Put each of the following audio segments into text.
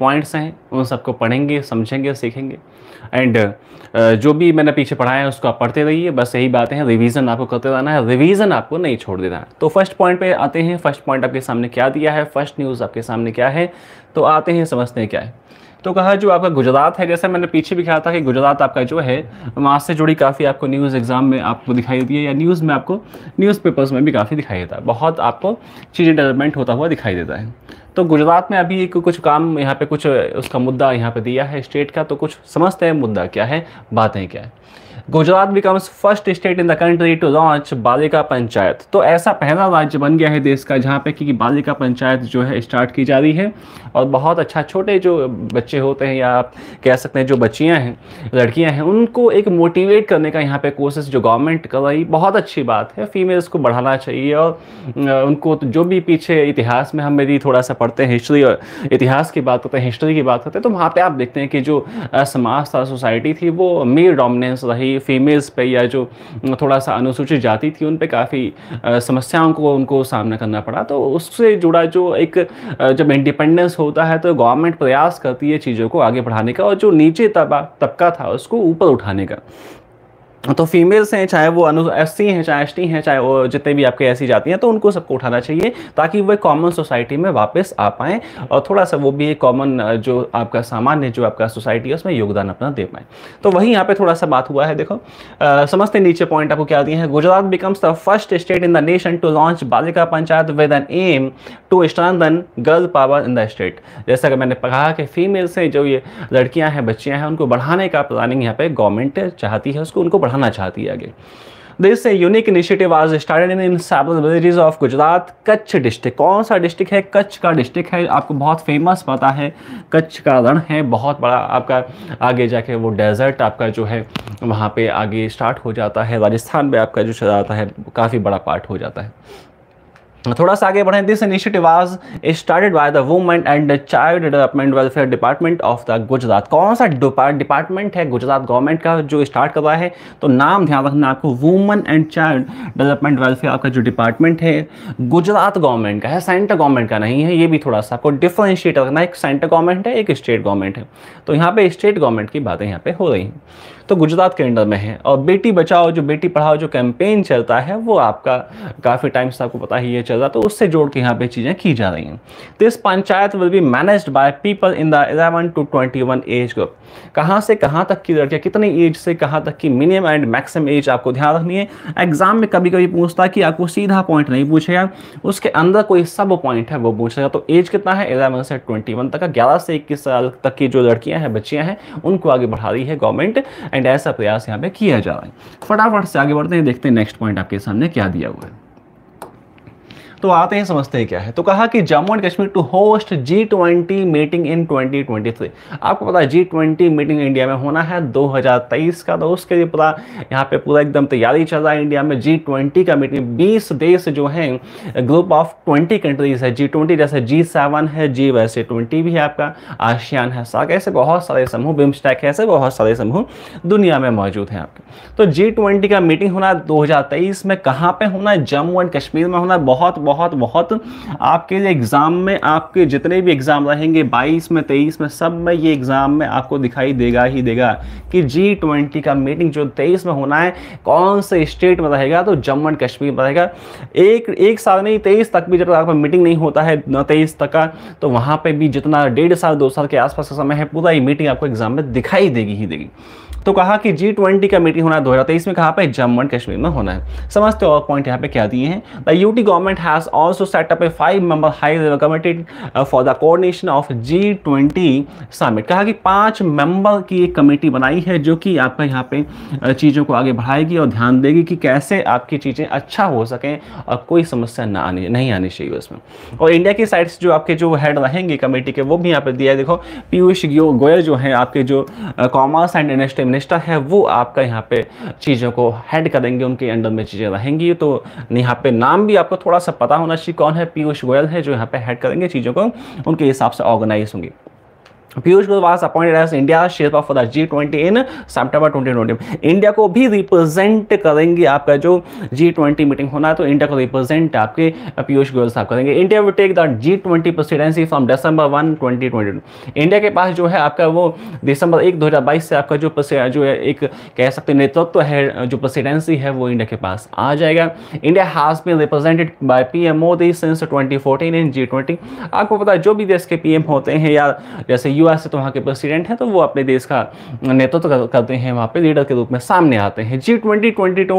Points हैं उन सबको पढ़ेंगे, समझेंगे सीखेंगे। एंड जो भी मैंने पीछे पढ़ाया है, उसको आप पढ़ते रहिए, बस यही बातें हैं रिवीजन आपको करते रहना है रिवीजन आपको नहीं छोड़ देना है। तो फ़र्स्ट पॉइंट पे आते हैं फ़र्स्ट पॉइंट आपके सामने क्या दिया है फ़र्स्ट न्यूज़ आपके सामने क्या है तो आते हैं, समझते हैं क्या है। तो कहा जो आपका गुजरात है, जैसे मैंने पीछे भी कहा था कि गुजरात आपका जो है, वहाँ से जुड़ी काफ़ी आपको न्यूज़ एग्ज़ाम में आपको दिखाई देती है, या न्यूज़ में आपको न्यूज़ पेपर्स में भी काफ़ी दिखाई देता है। बहुत आपको चीज़ें डेवलपमेंट होता हुआ दिखाई देता है। तो गुजरात में अभी एक कुछ काम यहाँ पे कुछ, उसका मुद्दा यहाँ पे दिया है स्टेट का तो कुछ समझते हैं मुद्दा क्या है, बातें क्या है। Gujarat becomes first state in the country to launch Balika Panchayat. तो ऐसा पहला राज्य बन गया है देश का, जहाँ पे कि बालिका पंचायत जो है स्टार्ट की जा रही है। और बहुत अच्छा छोटे जो बच्चे होते हैं या आप कह सकते हैं जो बच्चियाँ हैं, लड़कियाँ हैं, उनको एक मोटिवेट करने का यहाँ पे कोशिश जो गवर्नमेंट कर रही, बहुत अच्छी बात है। फीमेल्स को बढ़ाना चाहिए और उनको तो जो भी पीछे इतिहास में हम यदि थोड़ा सा पढ़ते हैं हिस्ट्री और इतिहास की बात करते हैं हिस्ट्री की बात करते हैं तो वहाँ पर आप देखते हैं कि जो समाज था सोसाइटी थी, वो मेल डोमिनेंस रही फीमेल्स पे या जो थोड़ा सा अनुसूचित जाति थी, उन पे काफ़ी समस्याओं को उनको सामना करना पड़ा। तो उससे जुड़ा जो एक जब इंडिपेंडेंस होता है तो गवर्नमेंट प्रयास करती है चीज़ों को आगे बढ़ाने का और जो नीचे तबा, तबका था, उसको ऊपर उठाने का। तो फीमेल्स हैं, चाहे वो अनु एस हैं, चाहे एसटी हैं, चाहे वो जितने भी आपके ऐसी जाती हैं तो उनको सबको उठाना चाहिए ताकि वो कॉमन सोसाइटी में वापस आ पाएँ और थोड़ा सा वो भी एक कॉमन जो आपका सामान्य जो आपका सोसाइटी है, उसमें योगदान अपना दे पाएँ। तो वही यहाँ पे थोड़ा सा बात हुआ है, देखो। समझते नीचे पॉइंट आपको क्या दिए हैं? Gujarat becomes the first state in the nation to launch Balika Panchayat with an aim to strengthen girl power in the state जैसा कि मैंने कहा कि फीमेल्स से जो ये लड़कियाँ हैं, बच्चियाँ हैं, उनको बढ़ाने का प्लानिंग यहाँ पे गवर्नमेंट चाहती है, उसको, उनको बढ़ाना चाहती है आगे। दिस यूनिक इनिशिएटिव आज started in several villages of Gujarat Kutch district कौन सा डिस्ट्रिक्ट है? कच्छ का डिस्ट्रिक्ट है। आपको बहुत फ़ेमस पता है। कच्छ का रण है। बहुत बड़ा आपका आगे जाके वो डेजर्ट आपका जो है, वहाँ पे आगे स्टार्ट हो जाता है। राजस्थान में आपका जो चला जाता है, काफ़ी बड़ा पार्ट हो जाता है। थोड़ा सा आगे बढ़ें। दिस इनिशिएटिव आज started by the women and child development welfare department of the Gujarat कौन सा डिपार्टमेंट है? गुजरात गवर्नमेंट का जो स्टार्ट कर रहा है। तो नाम ध्यान रखना आपको। Women and child development welfare आपका जो डिपार्टमेंट है गुजरात गवर्नमेंट का है। सेंटर गवर्नमेंट का नहीं है। ये भी थोड़ा सा आपको डिफ्रेंशिएट रखना एक सेंटर गवर्नमेंट है, एक स्टेट गवर्नमेंट है। तो यहाँ पे स्टेट गवर्नमेंट की बातें यहाँ पे हो रही हैं। तो गुजरात के अंडर में है। और बेटी बचाओ, जो बेटी पढ़ाओ, जो कैंपेन चलता है, वो आपका काफ़ी टाइम से आपको पता ही ये चल रहा तो उससे जोड़ के यहाँ पे चीज़ें की जा रही हैं। This panchayat will be managed by people in the eleven to twenty one age group कहाँ से कहाँ तक की लड़कियाँ, कितनी एज से कहाँ तक की मिनिमम एंड मैक्सिमम एज आपको ध्यान रखनी है। एग्ज़ाम में कभी कभी पूछता कि आपको सीधा पॉइंट नहीं पूछेगा, उसके अंदर कोई सब पॉइंट है, वो पूछेगा। तो एज कितना है? इलेवन से ट्वेंटी तक का ग्यारह से इक्कीस साल तक की जो लड़कियाँ हैं, बच्चियाँ हैं, उनको आगे बढ़ा रही है गवर्नमेंट एंड ऐसा प्रयास यहाँ पे किया जा रहा है। फटाफट से आगे बढ़ते हैं, देखते हैं नेक्स्ट पॉइंट आपके सामने क्या दिया हुआ है। तो आते हैं, समझते हैं क्या है? तो कहा कि Jammu and Kashmir to host G twenty meeting in 2023 आपको पता है जी ट्वेंटी मीटिंग इंडिया में होना है 2023 का तो उसके लिए पूरा, यहाँ पे पूरा एकदम तैयारी चल रहा है इंडिया में। जी ट्वेंटी का मीटिंग 20 देश जो हैं ग्रुप ऑफ़ 20 कंट्रीज़ है। जी ट्वेंटी जैसे जी सेवन है जी वैसे ट्वेंटी भी है आपका। आशियान है साक ऐसे बहुत सारे समूह, बिम्स्टैक ऐसे बहुत सारे समूह दुनिया में मौजूद हैं आपके। तो जी ट्वेंटी का मीटिंग होना है, दो में कहाँ पर होना है? जम्मू एंड कश्मीर में होना है। बहुत बहुत बहुत। आपके एग्ज़ाम में आपके जितने भी एग्ज़ाम रहेंगे 22 में 23 में, सब में ये एग्ज़ाम में आपको दिखाई देगा ही देगा कि जी का मीटिंग जो 23 में होना है, कौन से स्टेट में रहेगा? तो जम्मू एंड कश्मीर में रहेगा। एक एक साल नहीं तेईस तक भी जब आपका मीटिंग नहीं होता है, न तेईस तक का तो वहाँ पर भी जितना डेढ़ साल, दो साल के आसपास का समय है, पूरा ये मीटिंग आपको एग्ज़ाम में दिखाई देगी ही देगी। तो कहा कि जी ट्वेंटी का मीटिंग होना दो हज़ार तेईस में कहाँ जम्मू एंड कश्मीर में होना है। समझते और पॉइंट यहाँ पे क्या दिए हैं? The UT government has also set up a five member high level committee for the coordination of G twenty summit कहा कि पाँच मेंबर की एक कमेटी बनाई है जो कि आपका यहाँ पे uh, चीज़ों को आगे बढ़ाएगी और ध्यान देगी कि कैसे आपकी चीज़ें अच्छा हो सकें और कोई समस्या ना आनी नहीं आनी चाहिए उसमें। और इंडिया की साइड से जो आपके जो हेड रहेंगे कमेटी के वो भी यहाँ पे दिया है। देखो पीयूष गोयल जो है आपके जो कॉमर्स एंड इंडस्ट्री मिनिस्टर है, वो आपका यहाँ पे चीज़ों को हेड करेंगे, उनके अंडर में चीज़ें रहेंगी। तो यहाँ पे नाम भी आपको थोड़ा सा पता होना चाहिए, कौन है, पीयूष गोयल है, जो यहाँ पे हेड करेंगे चीज़ों को, उनके हिसाब से ऑर्गेनाइज होंगी। Piyush Goyal was appointed as India sherpa for the G twenty in September 2020 India को भी रिप्रेजेंट करेंगे आपका जो जी ट्वेंटी मीटिंग होना है तो इंडिया को रिप्रेजेंट आपके पीयूष गोयल साहब करेंगे। India will take the G twenty presidency from December one twenty twenty India के पास जो है आपका वो दिसंबर एक, दो हज़ार बाईस से आपका जो जो एक कह सकते नेतृत्व है, जो प्रेसिडेंसी है, वो इंडिया के पास आ जाएगा। India has been represented by PM Modi since 2014 in G twenty आपको पता है, जो भी देश के पी एम होते हैं या जैसे यूएस तो वहाँ के प्रेसिडेंट हैं तो वो अपने देश का नेतृत्व तो करते हैं वहाँ पे, लीडर के रूप में सामने आते हैं। जी ट्वेंटी ट्वेंटी टू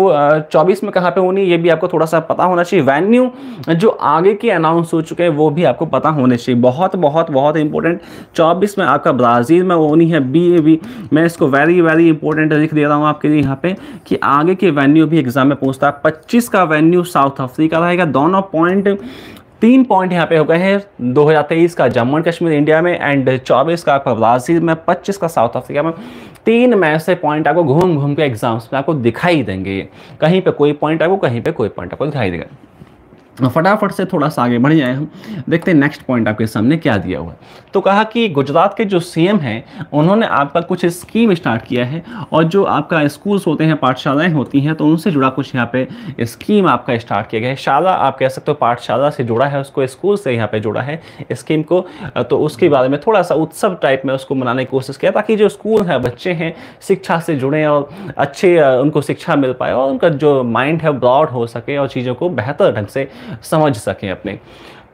चौबीस में कहाँ पे होनी, ये भी आपको थोड़ा सा पता होना चाहिए। वेन्यू जो आगे के अनाउंस हो चुके हैं, वो भी आपको पता होने चाहिए। बहुत बहुत बहुत इंपॉर्टेंट चौबीस में आपका ब्राज़ील में होनी है। बी ए बी मैं इसको वेरी वेरी इंपॉर्टेंट लिख दे रहा हूँ आपके लिए यहाँ पे कि आगे के वेन्यू भी एग्ज़ाम में पूछता है। पच्चीस का वेन्यू साउथ अफ्रीका रहेगा। दोनों पॉइंट तीन पॉइंट यहाँ पे हो गए हैं 2023 का जम्मू एंड कश्मीर इंडिया में एंड 24 का आपका ब्राज़ील में 25 का साउथ अफ्रीका में। तीन मैच से पॉइंट आपको घूम घूम के एग्ज़ाम्स में आपको दिखाई देंगे। कहीं पे कोई पॉइंट आपको, कहीं पे कोई पॉइंट आपको दिखाई देगा। फटाफट से थोड़ा सा आगे बढ़ जाए हम, देखते हैं नेक्स्ट पॉइंट आपके सामने क्या दिया हुआ है। तो कहा कि गुजरात के जो सीएम हैं, उन्होंने आपका कुछ स्कीम स्टार्ट किया है और जो आपका स्कूल्स होते हैं, पाठशालाएँ होती हैं तो उनसे जुड़ा कुछ यहाँ पे स्कीम आपका स्टार्ट किया गया है। शाला, आप कह सकते हो, पाठशाला से जुड़ा है, उसको स्कूल से यहाँ पर जुड़ा है स्कीम को। तो उसके बारे में थोड़ा सा उत्सव टाइप में उसको मनाने की कोशिश किया, ताकि जो स्कूल हैं, बच्चे हैं, शिक्षा से जुड़े और अच्छे उनको शिक्षा मिल पाए और उनका जो माइंड है ब्रॉड हो सके और चीज़ों को बेहतर ढंग से समझ सकें अपने।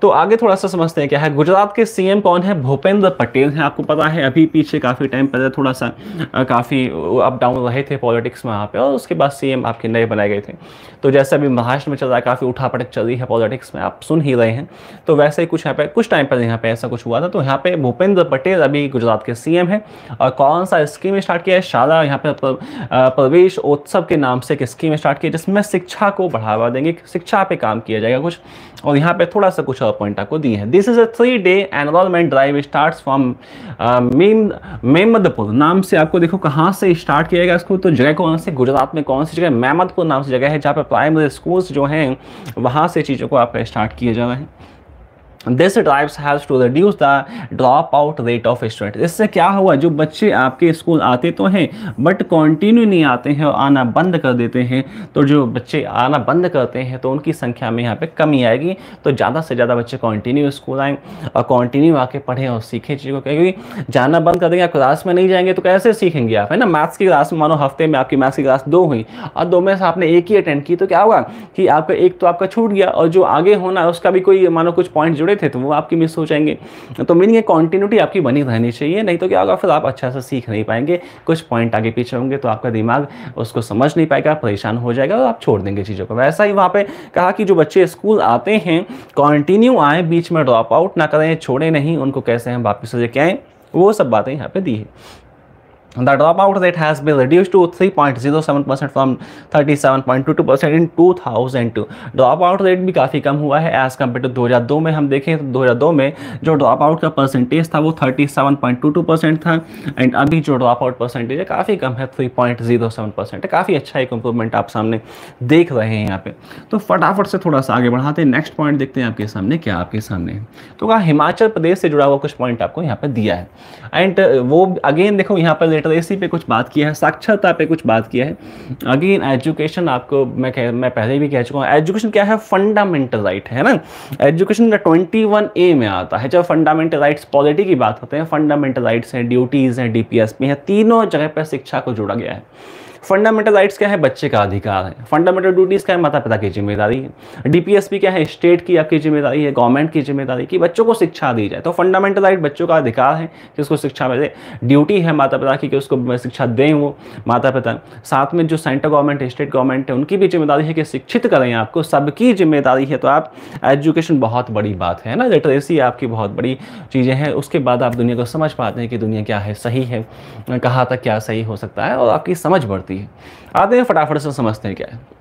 तो आगे थोड़ा सा समझते हैं क्या है। गुजरात के सीएम कौन है? भूपेंद्र पटेल हैं, आपको पता है। अभी पीछे काफ़ी टाइम पहले थोड़ा सा काफ़ी अप डाउन रहे थे पॉलिटिक्स में वहाँ पे और उसके बाद सीएम आपके नए बनाए गए थे। तो जैसे अभी महाराष्ट्र में चल रहा है, काफ़ी उठा पटक चल रही है पॉलिटिक्स में, आप सुन ही रहे हैं। तो वैसे ही कुछ यहाँ पे, कुछ टाइम पहले यहाँ पे ऐसा कुछ हुआ था। तो यहाँ पे भूपेंद्र पटेल अभी गुजरात के सीएम है और कौन सा स्कीम स्टार्ट किया है? शाला यहाँ पे प्रवेश उत्सव के नाम से एक स्कीम स्टार्ट किया जिसमें शिक्षा को बढ़ावा देंगे, शिक्षा पे काम किया जाएगा कुछ। और यहाँ पे थोड़ा सा कुछ और पॉइंट आपको दिए हैं। This is a three day enrolment drive start from Memadpur नाम से आपको देखो कहाँ से स्टार्ट किया गया इसको तो जगह कौन से, गुजरात में कौन सी जगह मेमदपुर नाम से जगह है जहाँ पर प्राइमरी स्कूल्स जो हैं, वहाँ से चीज़ों को आपका स्टार्ट किया जा रहा है। This drives has to reduce the drop out rate of student इससे क्या हुआ? जो बच्चे आपके स्कूल आते तो हैं बट कॉन्टिन्यू नहीं आते हैं और आना बंद कर देते हैं तो जो बच्चे आना बंद करते हैं तो उनकी संख्या में यहाँ पे कमी आएगी। तो ज़्यादा से ज़्यादा बच्चे कॉन्टिन्यू स्कूल आएँ और कॉन्टिन्यू आके पढ़ें और सीखें चीज़ों क्योंकि जाना बंद कर देंगे, आप क्लास में नहीं जाएँगे तो कैसे सीखेंगे आप, है ना? मैथ्स की क्लास में मानो हफ़्ते में आपकी मैथ्स की क्लास दो हुई और दो में से आपने एक ही अटेंड की तो क्या होगा कि आपका एक तो आपका छूट गया और जो आगे होना उसका भी कोई मानो कुछ पॉइंट जुड़े थे तो वो आपकी मिस हो जाएँगे। तो मीनिंग है कॉन्टीन्यूटी आपकी बनी रहनी चाहिए, नहीं तो क्या होगा, फिर आप अच्छा से सीख नहीं पाएँगे, कुछ पॉइंट आगे पीछे होंगे तो आपका दिमाग उसको समझ नहीं पाएगा, परेशान हो जाएगा और आप छोड़ देंगे चीज़ों को। वैसा ही वहाँ पर कहा कि जो बच्चे स्कूल आते हैं कॉन्टिन्यू आए, बीच में ड्रॉप आउट ना करें, छोड़े नहीं, उनको कैसे हम वापस लेके आएँ, वो सब बातें यहाँ पर दी है। The dropout rate has been reduced to 3.07% from 37.22% in 2002. Dropout rate भी काफ़ी कम हुआ है एज़ कंपेयर टू 2002 में हम देखें तो 2002 में जो आउट का परसेंटेज था वो 37.22 परसेंट था एंड अभी जो आउट परसेंटेज है काफ़ी कम है 3.07 परसेंट है काफ़ी अच्छा एक इंप्रूवमेंट आप सामने देख रहे हैं यहाँ पे। तो फटाफट से थोड़ा सा आगे बढ़ाते हैं नेक्स्ट पॉइंट देखते हैं आपके सामने, क्या आपके सामने तो कहा, हिमाचल प्रदेश से जुड़ा हुआ कुछ पॉइंट आपको यहाँ पर दिया है। एंड वो अगेन देखो, यहाँ पर लिटरेसी पे कुछ बात किया है, साक्षरता पे कुछ बात किया है। अगेन एजुकेशन आपको, मैं कह, मैं पहले भी कह चुका हूँ एजुकेशन क्या है? फंडामेंटल राइट है ना? एजुकेशन ट्वेंटी वन ए में आता है। जब फंडामेंटल राइट्स पॉलिटी की बात होते हैं फंडामेंटल राइट्स हैं ड्यूटीज़ हैं डीपीएसपी हैं, तीनों जगह पर शिक्षा को जोड़ा गया है। फंडामेंटल राइट्स क्या है? बच्चे का अधिकार है। फंडामेंटल ड्यूटीज़ क्या है, माता पिता की ज़िम्मेदारी है। डीपीएसपी क्या है? स्टेट की आपकी ज़िम्मेदारी है, गवर्नमेंट की ज़िम्मेदारी कि बच्चों को शिक्षा दी जाए। तो फंडामेंटल राइट बच्चों का अधिकार है कि उसको शिक्षा मिले। ड्यूटी है माता पिता की कि उसको शिक्षा दें वो। माता पिता, साथ में जो सेंट्रल गवर्नमेंट स्टेट गवर्नमेंट है, उनकी भी ज़िम्मेदारी है कि शिक्षित करें आपको। सबकी ज़िम्मेदारी है तो आप एजुकेशन बहुत बड़ी बात है ना? लिटरेसी आपकी बहुत बड़ी चीज़ें हैं। उसके बाद आप दुनिया को समझ पाते हैं कि दुनिया क्या है, सही है, कहाँ तक क्या सही हो सकता है और आपकी समझ बढ़ती है। आते हैं फटाफट से समझते हैं क्या है।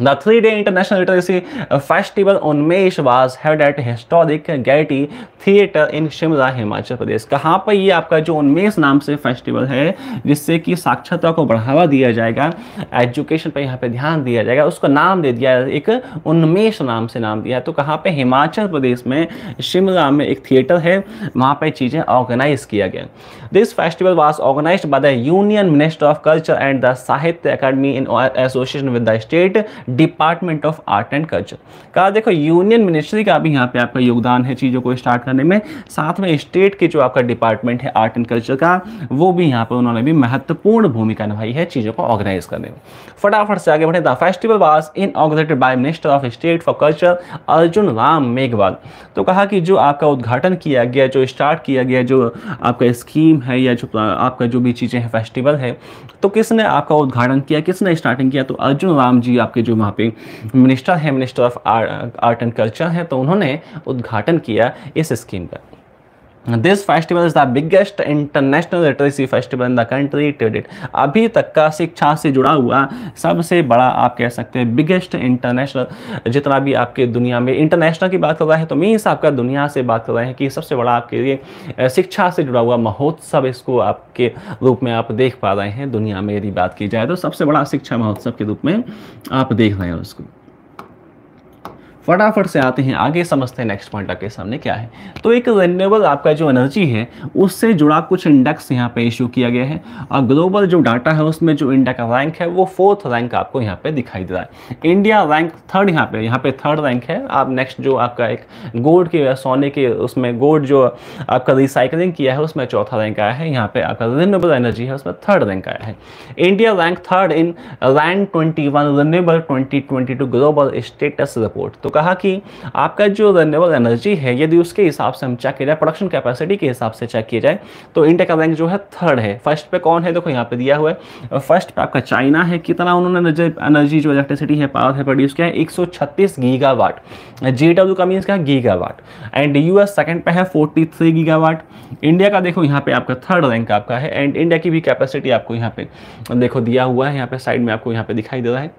The three-day International Literacy Festival on Mesh was held at historic Gaiety theatre in Shimla Himachal Pradesh कहाँ पर ये आपका जो उन्मेष नाम से फेस्टिवल है, जिससे कि साक्षरता को बढ़ावा दिया जाएगा एजुकेशन पर यहाँ पे ध्यान दिया जाएगा, उसका नाम दे दिया, एक उन्मेष नाम से नाम दिया। तो कहाँ पे हिमाचल प्रदेश में शिमला में एक थिएटर है, वहाँ पर चीज़ें ऑर्गेनाइज किया गया। This festival was organise by the union minister of culture and the Sahitya Akademi in association with the state department of art and culture. कहा, देखो, यूनियन मिनिस्ट्री का भी यहाँ पे आपका योगदान है चीज़ों को स्टार्ट करने में। साथ में स्टेट के जो आपका डिपार्टमेंट है आर्ट एंड कल्चर का, वो भी यहाँ पर उन्होंने भी महत्वपूर्ण भूमिका निभाई है चीज़ों को ऑर्गेनाइज करने में। फटाफट से आगे बढ़े। The festival was inaugurated by minister of state for culture Arjun Ram Meghwal. तो कहा कि जो आपका उद्घाटन किया गया, जो स्टार्ट किया गया, जो आपका स्कीम है या जो आपका जो भी चीज़ें हैं, फेस्टिवल है तो किसने आपका उद्घाटन किया, किसने स्टार्टिंग किया? तो अर्जुन राम जी आपके जो वहाँ पे मिनिस्टर है minister of art and culture है तो उन्होंने उद्घाटन किया इस स्कीम का this festival is the biggest international literacy festival in the country टेडेड अभी तक का शिक्षा से जुड़ा हुआ सबसे बड़ा, आप कह सकते हैं बिगेस्ट इंटरनेशनल जितना भी आपके दुनिया में इंटरनेशनल की बात कर रहा है तो मीन्स आपका दुनिया से बात कर रहे हैं कि सबसे बड़ा आपके लिए शिक्षा से जुड़ा हुआ महोत्सव इसको आपके रूप में आप देख पा रहे हैं, दुनिया में यदि बात की जाए तो सबसे बड़ा शिक्षा महोत्सव के रूप में आप देख रहे हैं उसको। फटाफट से आते हैं, आगे समझते हैं नेक्स्ट पॉइंट आपके सामने क्या है। तो एक रेन्यूएबल आपका जो एनर्जी है, उससे जुड़ा कुछ इंडेक्स यहाँ पे इशू किया गया है। और ग्लोबल जो डाटा है, उसमें जो इंडिया का रैंक है, वो फोर्थ रैंक आपको यहाँ पे दिखाई दे रहा है। इंडिया रैंक थर्ड यहाँ पे यहाँ पे थर्ड रैंक है। आप नेक्स्ट जो आपका एक गोल्ड के, सोने के, उसमें गोल्ड जो आपका रिसाइकलिंग किया है, उसमें चौथा रैंक आया है। यहाँ पे आपका रिन्यूएबल एनर्जी है, उसमें थर्ड रैंक आया है। India rank third in rank twenty one renewable twenty global status report तो कहा कि आपका जो रेन्यूएबल एनर्जी है, यदि उसके हिसाब से हम चेक किया जाए प्रोडक्शन कैपेसिटी के हिसाब से चेक किया जाए तो इंडिया का रैंक जो है थर्ड है। फ़र्स्ट पे कौन है? देखो यहाँ पे दिया हुआ है। फ़र्स्ट पे आपका चाइना है। कितना उन्होंने एनर्जी जो इलेक्ट्रिसिटी है पावर है प्रोड्यूस किया है? एक सौ छत्तीस गीगा वाट जी डब्ल्यू का मीन्स क्या? Giga watt and U S second पे है forty three giga watt India का देखो, यहाँ पे आपका थर्ड रैंक आपका है। एंड इंडिया की भी कैपेसिटी आपको यहाँ पे, देखो दिया हुआ है, यहाँ पे साइड में आपको यहाँ पे दिखाई दे रहा है।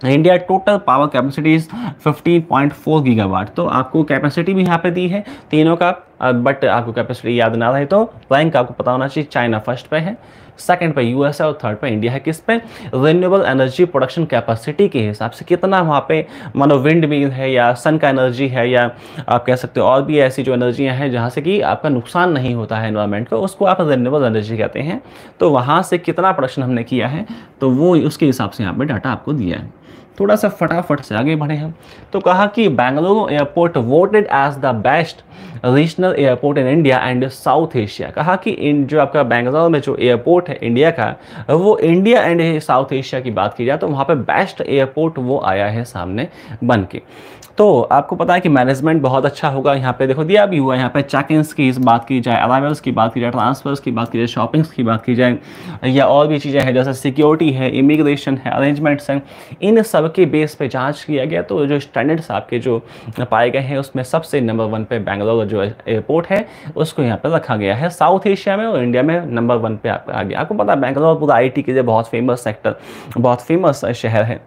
India total power capacity is 15.4 gigawatt. तो आपको कैपेसिटी भी यहाँ पे दी है तीनों का बट आपको कैपेसिटी याद ना रहे तो रैंक आपको पता होना चाहिए चाइना फ़र्स्ट पे है सेकंड पे यूएस है और थर्ड पे इंडिया है। किस पे? रिन्यूएबल एनर्जी प्रोडक्शन कैपेसिटी के हिसाब से कितना वहाँ पे, मानो विंड मिल है या सन का एनर्जी है या आप कह सकते हो और भी ऐसी जो एनर्जियाँ हैं जहाँ से कि आपका नुकसान नहीं होता है इन्वायरमेंट को, उसको आप रिन्यूएबल एनर्जी कहते हैं। तो वहाँ से कितना प्रोडक्शन हमने किया है तो वो उसके हिसाब से यहाँ पर डाटा आपको दिया है। थोड़ा सा फटाफट से आगे बढ़े हम। तो कहा कि Bengaluru airport voted as the best regional airport in India and South Asia. कहा कि इन जो आपका बेंगलुरु में जो एयरपोर्ट है इंडिया का, वो इंडिया एंड साउथ एशिया की बात की जाए तो वहाँ पर बेस्ट एयरपोर्ट वो आया है सामने बन के। तो आपको पता है कि मैनेजमेंट बहुत अच्छा होगा यहाँ पे। देखो, दिया भी हुआ है यहाँ पे। चेक इन्स की बात की जाए अराइवल्स की बात की जाए ट्रांसफर्स की बात की जाए शॉपिंग्स की बात की जाए, या और भी चीज़ें हैं, जैसे सिक्योरिटी है इमिग्रेशन है अरेंजमेंट्स हैं, इन सब के बेस पे जाँच किया गया तो जो स्टैंडर्ड्स आपके जो पाए गए हैं, उसमें सबसे नंबर वन पे बैंगलोर जो एयरपोर्ट है, उसको यहाँ पर रखा गया है। साउथ एशिया में और इंडिया में नंबर वन पर पे आ गया। आपको पता है बेंगलोर पूरा आईटी के लिए बहुत फ़ेमस सेक्टर बहुत फ़ेमस शहर है।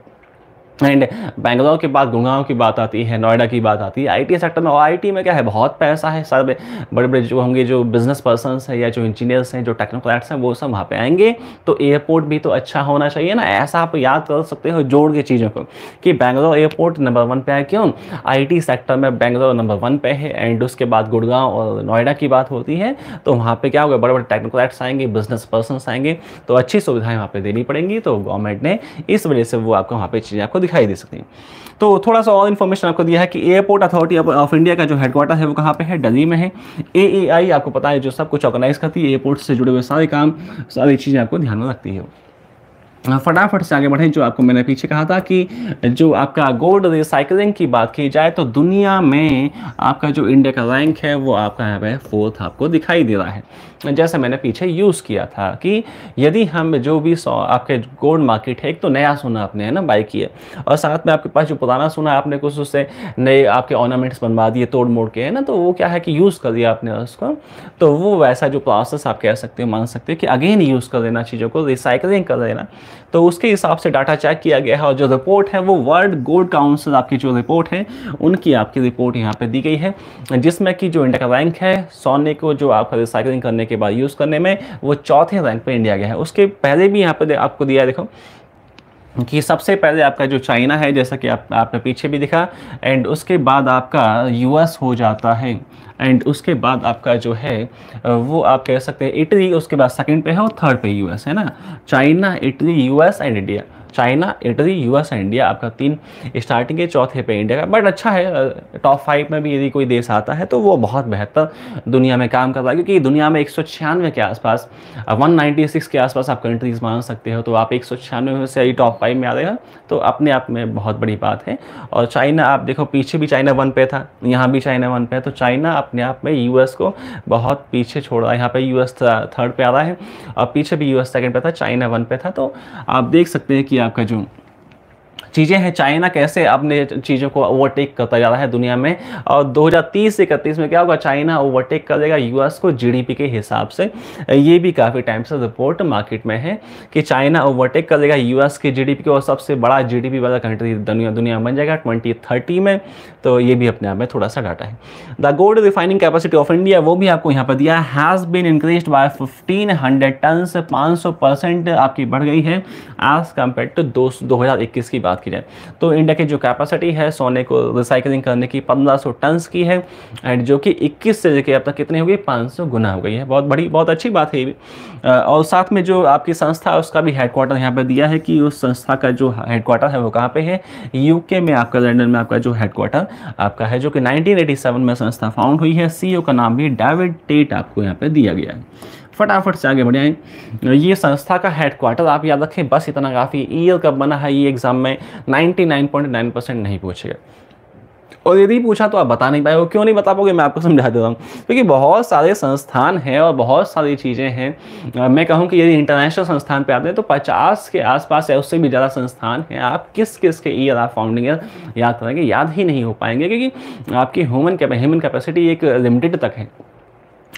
एंड बेंगलोर के बाद गुड़गांव की बात आती है नोएडा की बात आती है आईटी सेक्टर में और आईटी में क्या है? बहुत पैसा है सब बड़े बड़े जो होंगे, जो बिज़नेस पर्सन हैं या जो इंजीनियर्स हैं, जो टेक्नोक्रेट्स हैं, वो सब वहाँ पे आएँगे। तो एयरपोर्ट भी तो अच्छा होना चाहिए ना, ऐसा आप याद कर सकते हो जोड़ के चीज़ों को कि बेंगलोर एयरपोर्ट नंबर वन पे है। क्यों? आईटी सेक्टर में बेंगलोर नंबर वन पे है एंड उसके बाद गुड़गांव और नोएडा की बात होती है तो वहाँ पर क्या होगा? बड़े बड़े टेक्नोक्रेट्स आएँगे बिज़नेस पर्सन आएँगे तो अच्छी सुविधाएँ वहाँ पर देनी पड़ेंगी। तो गवर्नमेंट ने इस वजह से वो आपको वहाँ पर चीज़ें आपको दिखाई दे सकती हैं। तो थोड़ा सा और इन्फॉर्मेशन आपको दिया है कि एयरपोर्ट अथॉरिटी ऑफ़ इंडिया का जो हेडक्वार्टर है, वो कहाँ पे है? दिल्ली में है। एएआई आपको पता है, जो सब कुछ ऑर्गेनाइज करती है एयरपोर्ट से जुड़े हुए सारे काम, सारी चीज़ें आपको ध्यान में रखती है फटाफट से आगे बढ़ें, जो आपको मैंने पीछे कहा था कि जो आपका गोल्ड रिसाइकलिंग की बात की जाए तो दुनिया में आपका जो इंडिया का रैंक है, वो आपका यहाँ पे फोर्थ आपको दिखाई दे रहा है। जैसे मैंने पीछे यूज़ किया था कि यदि हम जो भी आपके गोल्ड मार्केट है, एक तो नया सोना आपने, है ना बाई किया। और साथ में आपके पास जो पुराना सोना आपने कुछ उससे नए आपके ऑर्नामेंट्स बनवा दिए तोड़ मोड़ के, है ना तो वो क्या है कि यूज़ कर दिया आपने उसको। तो वो वैसा जो प्रोसेस आप कह सकते हो, मान सकते हो कि अगेन यूज़ कर देना चीज़ों को रिसाइकलिंग कर देना। तो उसके हिसाब से डाटा चेक किया गया है और जो रिपोर्ट है वो वर्ल्ड गोल्ड काउंसिल आपकी जो रिपोर्ट है, उनकी आपकी रिपोर्ट यहाँ पर दी गई है, जिसमें कि जो इंडिया का रैंक है, सोने को जो आप रिसाइकलिंग करने के बाद यूज़ करने में वो चौथे रैंक पर इंडिया गया है। उसके पहले भी यहाँ पर आपको दिया देखो कि सबसे पहले आपका जो चाइना है, जैसा कि आप आपने पीछे भी दिखा एंड उसके बाद आपका यूएस हो जाता है एंड उसके बाद आपका जो है, वो आप कह सकते हैं इटली उसके बाद सेकंड पे है और थर्ड पे यूएस है ना? China Italy US and India China, Italy US India आपका तीन स्टार्टिंग के चौथे पे इंडिया का। बट अच्छा है टॉप फाइव में भी यदि कोई देश आता है तो वो बहुत बेहतर दुनिया में काम कर रहा है। क्योंकि दुनिया में एक सौ छियानवे के आसपास वन के आसपास आप कंट्रीज़ मान सकते हो तो आप एक से ही टॉप फाइव में आ रहेगा तो अपने आप में बहुत बड़ी बात है। और चाइना, आप देखो, पीछे भी चाइना वन पे था, यहाँ भी चाइना वन पे है तो चाइना अपने आप में यूएस को बहुत पीछे छोड़ रहा है। यहाँ पे यूएस थर्ड पे आ रहा है, और पीछे भी यूएस सेकंड पे था, चाइना वन पे था। तो आप देख सकते हैं कि आपका जो चीज़ें हैं, चाइना कैसे अपने चीज़ों को ओवरटेक करता जा रहा है दुनिया में? और 2030 से इकतीस में क्या होगा? चाइना ओवरटेक करेगा यूएस को जीडीपी के हिसाब से। ये भी काफ़ी टाइम से रिपोर्ट मार्केट में है कि चाइना ओवरटेक करेगा यूएस के जीडीपी को और सबसे बड़ा जीडीपी वाला कंट्री दुनिया दुनिया बन जाएगा ट्वेंटी में। तो ये भी अपने आप में थोड़ा सा डाटा है। The gold refining capacity of India वो भी आपको यहाँ पर दिया has been increase by fifteen hundred ton से पाँच परसेंट आपकी बढ़ गई है एज कंपेयर टू दो दो की बात की जाए। तो इंडिया की जो कैपेसिटी है, सोने को रिसाइकलिंग करने की 1500 टन्स की है एंड जो कि 21 से लेकर अब तक कितनी हो गई 500 गुना हो गई है। बहुत बड़ी, बहुत अच्छी बात है ये और साथ में जो आपकी संस्था है, उसका भी हेडक्वार्टर यहाँ पर दिया है कि उस संस्था का जो हेडक्वार्टर है, वो कहाँ पे है? यूके में आपका लंडन में आपका जो हेडक्वार्टर आपका है, जो कि 1987 में संस्था फाउंड हुई है। सीईओ का नाम भी डेविड टेट आपको यहाँ पे दिया गया है। फटाफट से आगे बढ़े ये संस्था का हेडक्वार्टर आप याद रखें, बस इतना काफ़ी ईयर कब बना है ये एग्ज़ाम में 99.9 परसेंट नहीं पूछेगा। और यदि पूछा तो आप बता नहीं पाए वो क्यों नहीं बता पाओगे, मैं आपको समझा देता हूँ। क्योंकि बहुत सारे संस्थान हैं और बहुत सारी चीज़ें हैं। मैं कहूँ कि यदि इंटरनेशनल संस्थान पे आते हैं तो 50 के आसपास या उससे भी ज़्यादा संस्थान हैं। आप किस किस के ईयर आप फाउंडिंग याद करेंगे, याद ही नहीं हो पाएँगे, क्योंकि आपकी ह्यूमन ह्यूमन कैपेसिटी एक लिमिटेड तक है।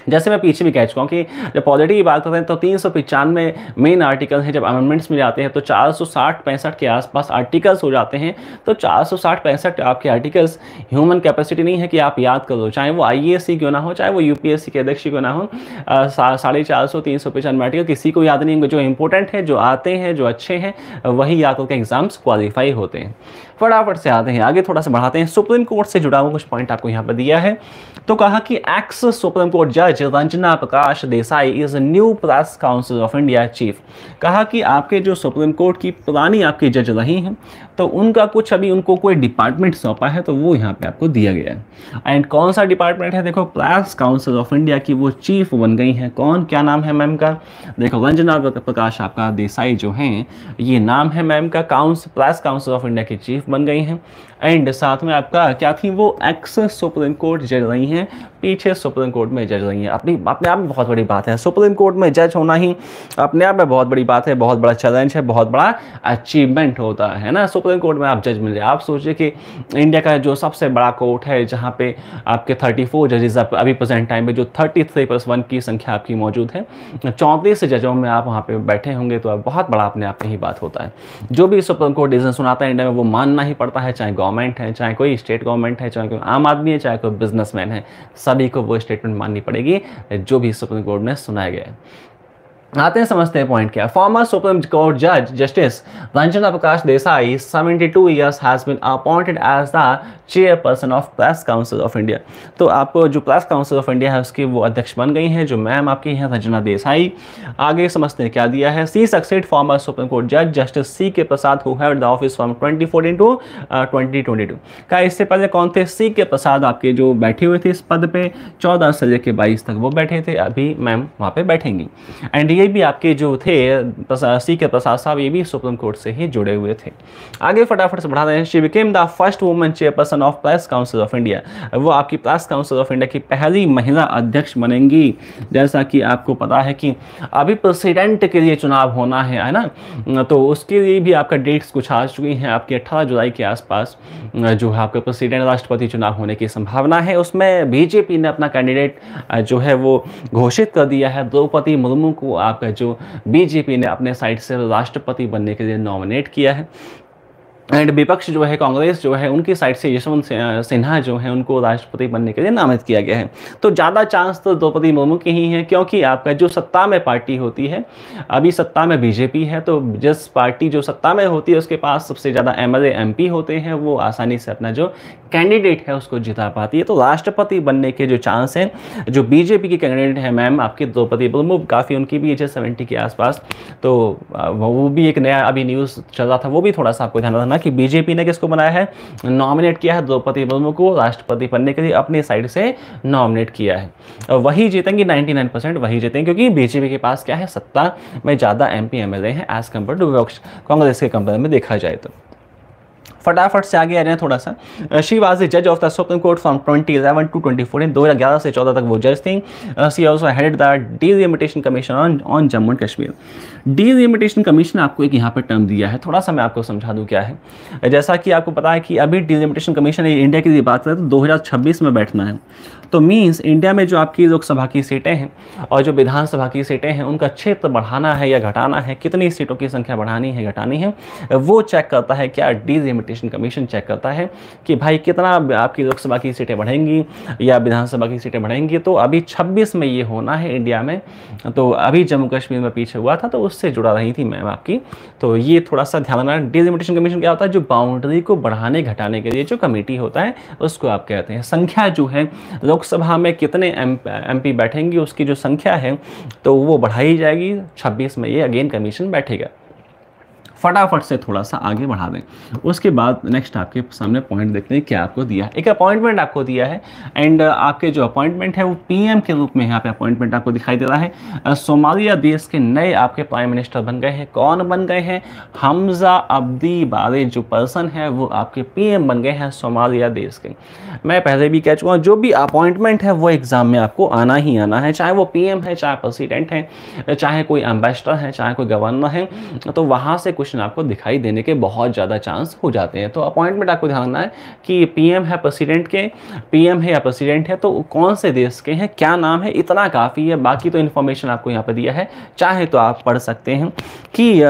जैसे मैं पीछे भी कह चुका हूँ कि जब पॉलिटी की बात करते हैं तो तीन सौ पिचानवे मेन आर्टिकल हैं, जब अमेंडमेंट्स में जाते हैं तो चार सौ साठ पैंसठ के आसपास आर्टिकल्स हो जाते हैं। तो चार सौ साठ पैंसठ आपके आर्टिकल्स ह्यूमन कैपेसिटी नहीं है कि आप याद करो चाहे वो आई क्यों ना हो, चाहे वो यू के अध्यक्ष क्यों ना हो साढ़े चार सौ, तीन सौ पिचानवे आर्टिकल किसी को याद नहीं होंगे, जो इंपॉर्टेंट है, जो आते हैं, जो अच्छे हैं, वही याद करके एग्ज़ाम्स क्वालिफाई होते हैं। फटाफट से आते हैं, आगे थोड़ा सा बढ़ाते हैं। सुप्रीम कोर्ट से जुड़ा हुआ कुछ पॉइंट आपको यहाँ पर दिया है। तो कहा कि एक्स सुप्रीम कोर्ट जज Ranjana Prakash Desai is new press council of India chief कहा कि आपके जो सुप्रीम कोर्ट की पुरानी आपकी जज रही हैं तो उनका कुछ अभी उनको कोई डिपार्टमेंट सौंपा है तो वो यहाँ पे आपको दिया गया है। एंड कौन सा डिपार्टमेंट है? देखो प्रेस काउंसिल ऑफ़ इंडिया की वो चीफ बन गई हैं। कौन? क्या नाम है मैम का? देखो, रंजना प्रकाश, आपका देसाई जो हैं, ये नाम है मैम का council press council of India की चीफ बन गई हैं। एंड साथ में आपका क्या थी, वो एक्स सुप्रीम कोर्ट जज रही हैं, पीछे सुप्रीम कोर्ट में जज रही हैं। अपनी, अपने आप में बहुत बड़ी बात है। सुप्रीम कोर्ट में जज होना ही, अपने आप में बहुत बड़ी बात है, बहुत बड़ा चैलेंज है, बहुत बड़ा अचीवमेंट होता है ना? सुप्रीम कोर्ट में आप जज मिल जाए। आप सोचिए कि इंडिया का जो सबसे बड़ा कोर्ट है, जहाँ पे आपके थर्टी फोर जजेज अभी प्रेजेंट टाइम में जो थर्टी थ्री प्लस वन की संख्या आपकी मौजूद है, चौंतीस जजों में आप वहाँ पे बैठे होंगे तो बहुत बड़ा अपने आप में ही बात होता है। जो भी सुप्रीम कोर्ट डिसीज़न सुनाता है इंडिया में, वो मानना ही पड़ता है, चाहे गवर्नमेंट है, चाहे कोई स्टेट गवर्नमेंट है, चाहे कोई आम आदमी है, चाहे कोई बिजनेसमैन है, सभी को वो स्टेटमेंट माननी पड़ेगी, जो भी सुप्रीम कोर्ट में सुनाया गया है। आते हैं, समझते हैं पॉइंट क्या। फॉर्मर सुप्रीम कोर्ट जज justice Ranjana Prakash Desai 72 years has been appointed as the chairperson of press council of India तो आपको जो प्रेस काउंसिल ऑफ़ इंडिया है, उसकी वो अध्यक्ष बन गई हैं, जो मैम आपकी हैं रंजना देसाई आगे समझते हैं क्या दिया है। She succeed former supreme court जज justice C K Prasad who have the office from 2014 to 2022 का इससे पहले कौन थे? सी के प्रसाद आपके जो बैठे हुए थे इस पद पे 14 से लेकर 22 तक वो बैठे थे। अभी मैम वहाँ पे बैठेंगी। एंड ये भी आपके जो थे सी के प्रसाद साहब, ये भी सुप्रीम कोर्ट से ही जुड़े हुए थे। आगे फटाफट से बढ़ा रहे हैं। She became the first women chairperson of press council of India वो आपकी प्रेस काउंसिल ऑफ़ इंडिया की पहली महिला अध्यक्ष बनेंगी। जैसा कि आपको पता है कि अभी प्रेसिडेंट के लिए चुनाव होना है है ना? तो उसके लिए भी आपका डेट्स कुछ आ चुकी हैं। आपकी अट्ठारह जुलाई के आसपास, जो है आपका प्रेसिडेंट राष्ट्रपति चुनाव होने की संभावना है। उसमें बीजेपी ने अपना कैंडिडेट जो है वो घोषित कर दिया है। द्रौपदी मुर्मू को आपका जो बीजेपी ने अपने साइड से राष्ट्रपति बनने के लिए नॉमिनेट किया है। एंड विपक्ष जो है, कांग्रेस जो है, उनकी साइड से यशवंत सिन्हा जो है, उनको राष्ट्रपति बनने के लिए नामित किया गया है। तो ज़्यादा चांस तो द्रौपदी मुर्मू के ही है, क्योंकि आपका जो सत्ता में पार्टी होती है, अभी सत्ता में बीजेपी है तो जिस पार्टी जो सत्ता में होती है, उसके पास सबसे ज़्यादा एम एल होते हैं, वो आसानी से अपना जो कैंडिडेट है, उसको जिता पाती है। तो राष्ट्रपति बनने के जो चांस हैं, जो बीजेपी की कैंडिडेट है मैम आपकी द्रौपदी मुर्मू, काफ़ी उनकी भी एज है सेवेंटी के आसपास तो वो भी एक नया अभी न्यूज़ चल रहा था, वो भी थोड़ा सा आपको ध्यान रखना कि बीजेपी ने किसको बनाया है? नॉमिनेट किया है द्रौपदी मुर्मू को, राष्ट्रपति बनने के लिए अपनी साइड से नॉमिनेट किया है। वही जीतेंगे 99 परसेंट वही जीतेंगे क्योंकि बीजेपी के पास क्या है? सत्ता में ज़्यादा एम पी एम हैं एज़ कंपेयर टू विपक्ष, कांग्रेस के कंपेयर में देखा जाए तो। फटाफट से आगे आ रहे हैं थोड़ा सा। शी वाज द जज of the Supreme Court from 2011 to 2014 2011 से 14 तक वो जज थी। She also headed the delimitation commission on on Jammu and Kashmir delimitation commission आपको एक यहाँ पर टर्म दिया है। थोड़ा सा मैं आपको समझा दूँ क्या है। जैसा कि आपको पता है कि अभी डीलिमिटेशन कमीशन इंडिया की बात करें तो 2026 में बैठना है। तो मीन्स इंडिया में जो आपकी लोकसभा की सीटें हैं और जो विधानसभा की सीटें हैं, उनका क्षेत्र बढ़ाना है या घटाना है, कितनी सीटों की संख्या बढ़ानी है, घटानी है, वो चेक करता है क्या डीलिमिटेशन कमीशन चेक करता है कि भाई कितना आपकी लोकसभा की सीटें बढ़ेंगी या विधानसभा की सीटें बढ़ेंगी। तो अभी छब्बीस में ये होना है इंडिया में। तो अभी जम्मू कश्मीर में पीछे हुआ था तो उससे जुड़ा रही थी मैम आपकी। तो ये थोड़ा सा ध्यान रखना डिलिमिटेशन कमीशन क्या होता है? जो बाउंड्री को बढ़ाने, घटाने के लिए जो कमेटी होता है, उसको आप कहते हैं। संख्या जो है, लोकसभा में कितने एम पी बैठेंगे, उसकी जो संख्या है तो वो बढ़ाई जाएगी। छब्बीस में ये अगेन कमीशन बैठेगा। फटाफट से थोड़ा सा आगे बढ़ा दें। उसके बाद नेक्स्ट आपके सामने पॉइंट देखते हैं क्या आपको दिया है। एक अपॉइंटमेंट आपको दिया है। एंड आपके जो अपॉइंटमेंट है, वो पीएम के रूप में यहाँ पे अपॉइंटमेंट आपको दिखाई दे रहा है। सोमालिया देश के नए आपके प्राइम मिनिस्टर बन गए हैं। कौन बन गए हैं? हमजा अब्दी बारे जो पर्सन है, वो आपके पीएम बन गए हैं सोमालिया देश के। मैं पहले भी कह चुका हूँ, जो भी अपॉइंटमेंट है, वो एग्ज़ाम में आपको आना ही आना है। चाहे वो पीएम है, चाहे प्रेसिडेंट है, चाहे कोई एम्बेसडर है, चाहे कोई गवर्नर है तो वहाँ से कुछ क्वेश्चन आपको दिखाई देने के बहुत ज़्यादा चांस हो जाते हैं। तो अपॉइंटमेंट आपको ध्यान है कि पीएम है प्रेसिडेंट के, पीएम है या प्रेसिडेंट है तो कौन से देश के हैं, क्या नाम है, इतना काफ़ी है। बाकी तो इन्फॉर्मेशन आपको यहाँ पर दिया है। चाहे तो आप पढ़ सकते हैं कि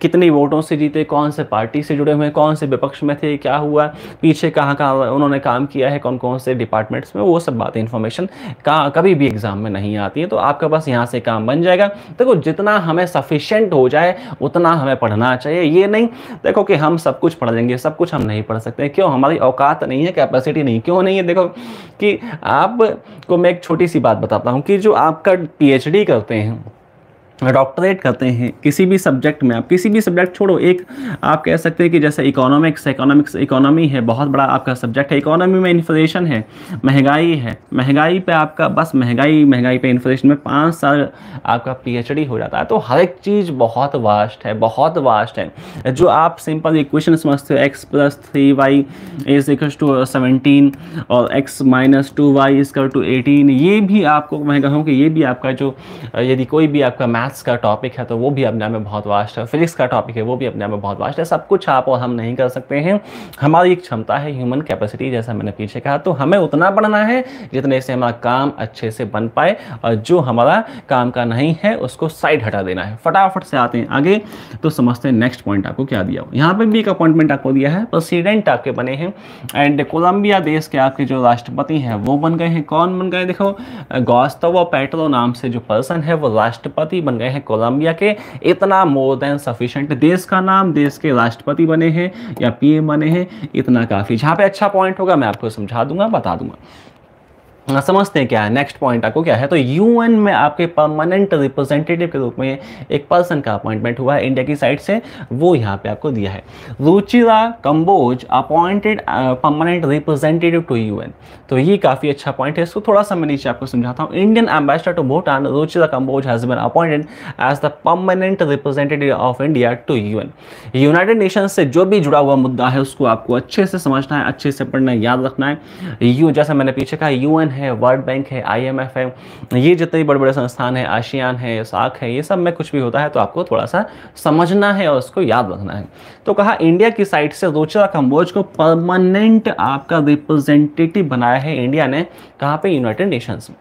कितनी वोटों से जीते, कौन से पार्टी से जुड़े हुए कौन से विपक्ष में थे, क्या हुआ, पीछे कहाँ कहाँ उन्होंने काम किया है कौन कौन से डिपार्टमेंट्स में, वो सब बातें, इन्फॉर्मेशन का कभी भी एग्ज़ाम में नहीं आती है। तो आपका बस यहाँ से काम बन जाएगा। देखो तो जितना हमें सफिशेंट हो जाए, उतना हमें पढ़ना पढ़ना चाहिए। ये नहीं, देखो कि हम सब कुछ पढ़ लेंगे, सब कुछ हम नहीं पढ़ सकते। क्यों? हमारी औकात नहीं है कैपेसिटी नहीं, क्यों नहीं है? देखो कि आपको मैं एक छोटी सी बात बताता हूँ कि जो आपका पीएचडी करते हैं डॉक्टरेट करते हैं किसी भी सब्जेक्ट में। आप किसी भी सब्जेक्ट छोड़ो, एक आप कह सकते हैं कि जैसे इकोनॉमिक्स इकोनॉमिक्स इकोनॉमी है, बहुत बड़ा आपका सब्जेक्ट है। इकोनॉमी में इन्फ्लेशन है, महँगाई है। महँगाई पे आपका बस महँगाई महँगाई पे इन्फ्लेशन में पाँच साल आपका पीएचडी हो जाता है। तो हर एक चीज़ बहुत वास्ट है, बहुत वास्ट है। जो आप सिंपल इक्वेशन समझते हो x plus three y is equal to seventeen और x minus two y is equal to eighteen ये भी आपको मैं कहूँ कि ये भी आपका जो, यदि कोई भी आपका मैथ मैथ्स का टॉपिक है तो वो भी अपने आप में बहुत वास्ट है। फिजिक्स का टॉपिक है, वो भी अपने आप में बहुत वास्ट है। सब कुछ आप और हम नहीं कर सकते हैं। हमारी एक क्षमता है ह्यूमन कैपेसिटी, जैसा मैंने पीछे कहा। तो हमें उतना पढ़ना है जितने से हमारा काम अच्छे से बन पाए, और जो हमारा काम का नहीं है, उसको साइड हटा देना है। फटाफट से आते हैं आगे। तो समझते हैं नेक्स्ट पॉइंट आपको क्या दिया। हो यहाँ पर भी एक अपॉइंटमेंट आपको दिया है। प्रेसिडेंट आपके बने हैं। एंड कोलंबिया देश के आपके जो राष्ट्रपति हैं, वो बन गए हैं। कौन बन गए? देखो गौस्तव पेट्रो नाम से जो पर्सन है, वो राष्ट्रपति बन गए हैं कोलंबिया के। इतना मोर देन सफिशेंट देश का नाम, देश के राष्ट्रपति बने हैं या पीएम बने हैं, इतना काफ़ी। जहाँ पे अच्छा पॉइंट होगा, मैं आपको समझा दूँगा, बता दूँगा। समझते हैं क्या? है नेक्स्ट पॉइंट आपको क्या है? तो यूएन में आपके परमानेंट रिप्रेजेंटेटिव के रूप में एक पर्सन का अपॉइंटमेंट हुआ है इंडिया की साइड से। वो यहाँ पे आपको दिया है। Ruchira Kamboj appointed permanent representative to UN तो ये काफ़ी अच्छा पॉइंट है। इसको थोड़ा सा मैं नीचे आपको समझाता हूँ। Indian ambassador to Bhutan Ruchira Kamboj has been appointed as the permanent representative of India to UN United Nation से जो भी जुड़ा हुआ मुद्दा है, उसको आपको अच्छे से समझना है, अच्छे से पढ़ना है, याद रखना है। यू जैसा मैंने पीछे कहा यूएन है वर्ल्ड बैंक है आईएमएफ है, ये जितने भी बड़े बड़े संस्थान है, आशियान है, साख है, ये सब में कुछ भी होता है तो आपको थोड़ा सा समझना है और उसको याद रखना है। तो कहा, इंडिया की साइड से रोचरा कम्बोज को परमानेंट आपका रिप्रेजेंटेटिव बनाया है इंडिया ने, कहाँ पे यूनाइटेड नेशंस में।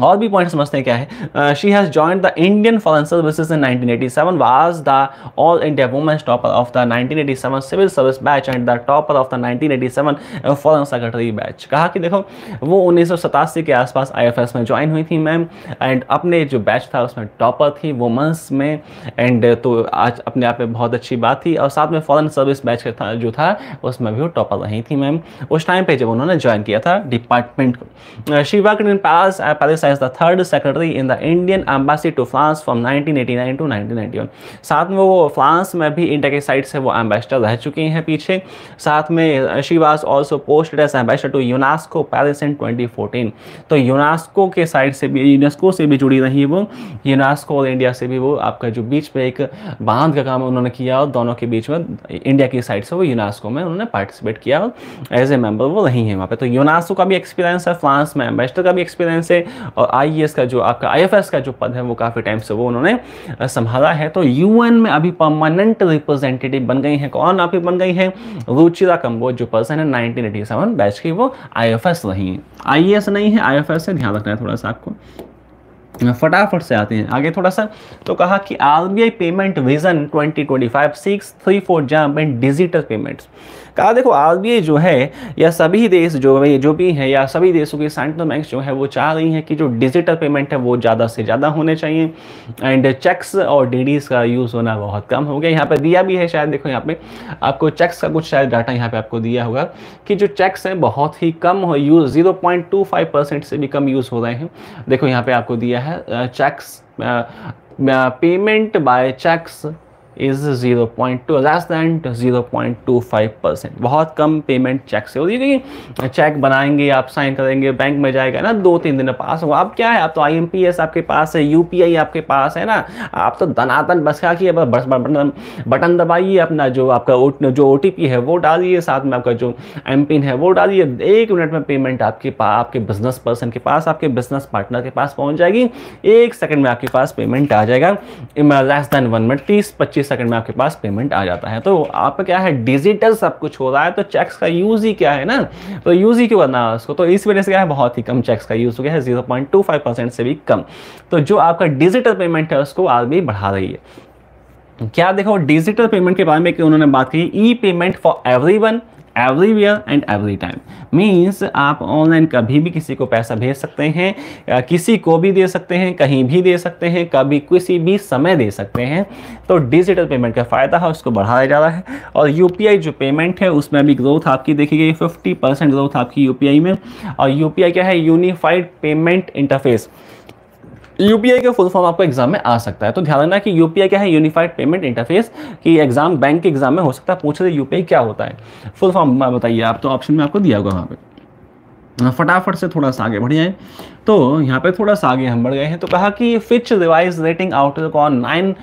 और भी पॉइंट समझते हैं क्या है? She has joined the Indian foreign services in 1987 was the all India women's topper of the 1987 civil service batch and the topper of the 1987 foreign secretary batch कहा कि देखो, वो उन्नीस के आसपास आईएफएस में ज्वाइन हुई थी मैम एंड अपने जो बैच था उसमें टॉपर थी वुमेंस में एंड तो आज अपने आप में बहुत अच्छी बात थी, और साथ में फॉरन सर्विस बैच था, जो था, उसमें भी वो टॉपर रही थी मैम उस टाइम पे जब उन्होंने ज्वाइन किया था डिपार्टमेंट को she work in palace palace as the third secretary in the Indian embassy to France from 1989 to 1991 साथ में वो फ्रांस में भी इंडिया के साइड से वो एम्बेसडर रह चुके हैं पीछे। साथ में she was also posted as ambassador to UNESCO Paris in 2014 तो यूनेस्को के साइड से भी यूनेस्को से भी जुड़ी रही वो। यूनेस्को और इंडिया से भी वो आपका जो बीच में एक बाँध का काम उन्होंने किया और दोनों के बीच में इंडिया की साइड से वो यूनेस्को में उन्होंने पार्टिसिपेट किया और एज ए मेंबर वो रही है वहाँ पे। तो यूनेस्को का भी एक्सपीरियंस है, फ्रांस में एम्बेसडर का भी एक्सपीरियंस है और आईएएस का जो आपका आईएफएस का जो पद है, वो काफ़ी टाइम से वो उन्होंने संभाला है। तो यूएन में अभी परमानेंट रिप्रेजेंटेटिव बन गई हैं। कौन आप बन गई हैं? रुचिरा कम्बोज जो पर्सन है 1987 बैच की, वो आईएफएस रही है। आई नहीं है आईएफएस से ध्यान रखना है थोड़ा सा आपको। फटाफट से आते हैं। आगे थोड़ा सा तो कहा कि RBI payment vision 2025 six three four jump and digital payments कहा, देखो आरबीआई जो है, या सभी देश जो है, जो भी है, या सभी देशों की सेंट्रल बैंक जो है, वो चाह रही हैं कि जो डिजिटल पेमेंट है, वो ज़्यादा से ज़्यादा होने चाहिए एंड चेक्स और डी का यूज़ होना बहुत कम हो गया। यहाँ पर दिया भी है शायद, देखो यहाँ पे आपको चेक्स का कुछ शायद डाटा यहाँ पे आपको दिया होगा कि जो चेक्स हैं, बहुत ही कम use zero point two five percent से भी कम यूज़ हो रहे हैं। देखो यहाँ पे आपको दिया है cheques payment by cheques is zero point two less than zero point two five percent बहुत कम पेमेंट चेक से होती है चेक बनाएँगे, आप साइन करेंगे बैंक में जाएगा ना, दो तीन दिन पास होगा। आप क्या है आप तो आई आपके पास है यूपीआई आपके पास है ना, आप तो धनातन बस किए बस बटन बटन दबाइए अपना जो आपका जो ओटीपी है, वो डालिए, साथ में आपका जो एम है, वो डालिए। एक मिनट में पेमेंट आपके पास आपके बिज़नेस पर्सन के पास, आपके बिज़नेस पार्टनर के पास पहुँच जाएगी। एक सेकंड में आपके पास पेमेंट आ जाएगा। लेस देन वन मिनट तीस, पच्चीस सेकंड में आपके पास पेमेंट आ जाता है। तो आप क्या है डिजिटल सब कुछ हो रहा है तो चेक्स का यूज़ ही क्या है ना? तो यूज़ ही क्यों करना है उसको? तो इस वजह से क्या है, बहुत ही कम चेक्स का यूज़ हो गया है ज़ीरो से भी कम। तो जो आपका डिजिटल पेमेंट है, उसको आर बढ़ा रही है। क्या देखो डिजिटल पेमेंट के बारे में उन्होंने बात की? E payment for every everywhere and every time means आप ऑनलाइन कभी भी किसी को पैसा भेज सकते हैं किसी को भी दे सकते हैं, कहीं भी दे सकते हैं, कभी किसी भी समय दे सकते हैं तो डिजिटल पेमेंट का फ़ायदा है, उसको बढ़ाया जा रहा है। और UPI जो पेमेंट है, उसमें भी ग्रोथ आपकी देखी गई फिफ्टी ग्रोथ आपकी UPI में। और UPI क्या है? यूनिफाइड पेमेंट इंटरफेस यूपीआई का फुल फॉर्म आपको एग्ज़ाम में आ सकता है। तो ध्यान रखना कि यूपीआई क्या है? यूनिफाइड पेमेंट इंटरफेस कि एग्ज़ाम, बैंक के एग्ज़ाम में हो सकता है। पूछ रहे यूपीआई क्या होता है? फुल फॉर्म बताइए, आप तो ऑप्शन में आपको दिया होगा वहाँ पे। फटाफट से थोड़ा सा आगे बढ़िया जाए तो यहाँ पे थोड़ा सा आगे हम बढ़ गए हैं। तो कहा कि Fitch revise rating outlook on nine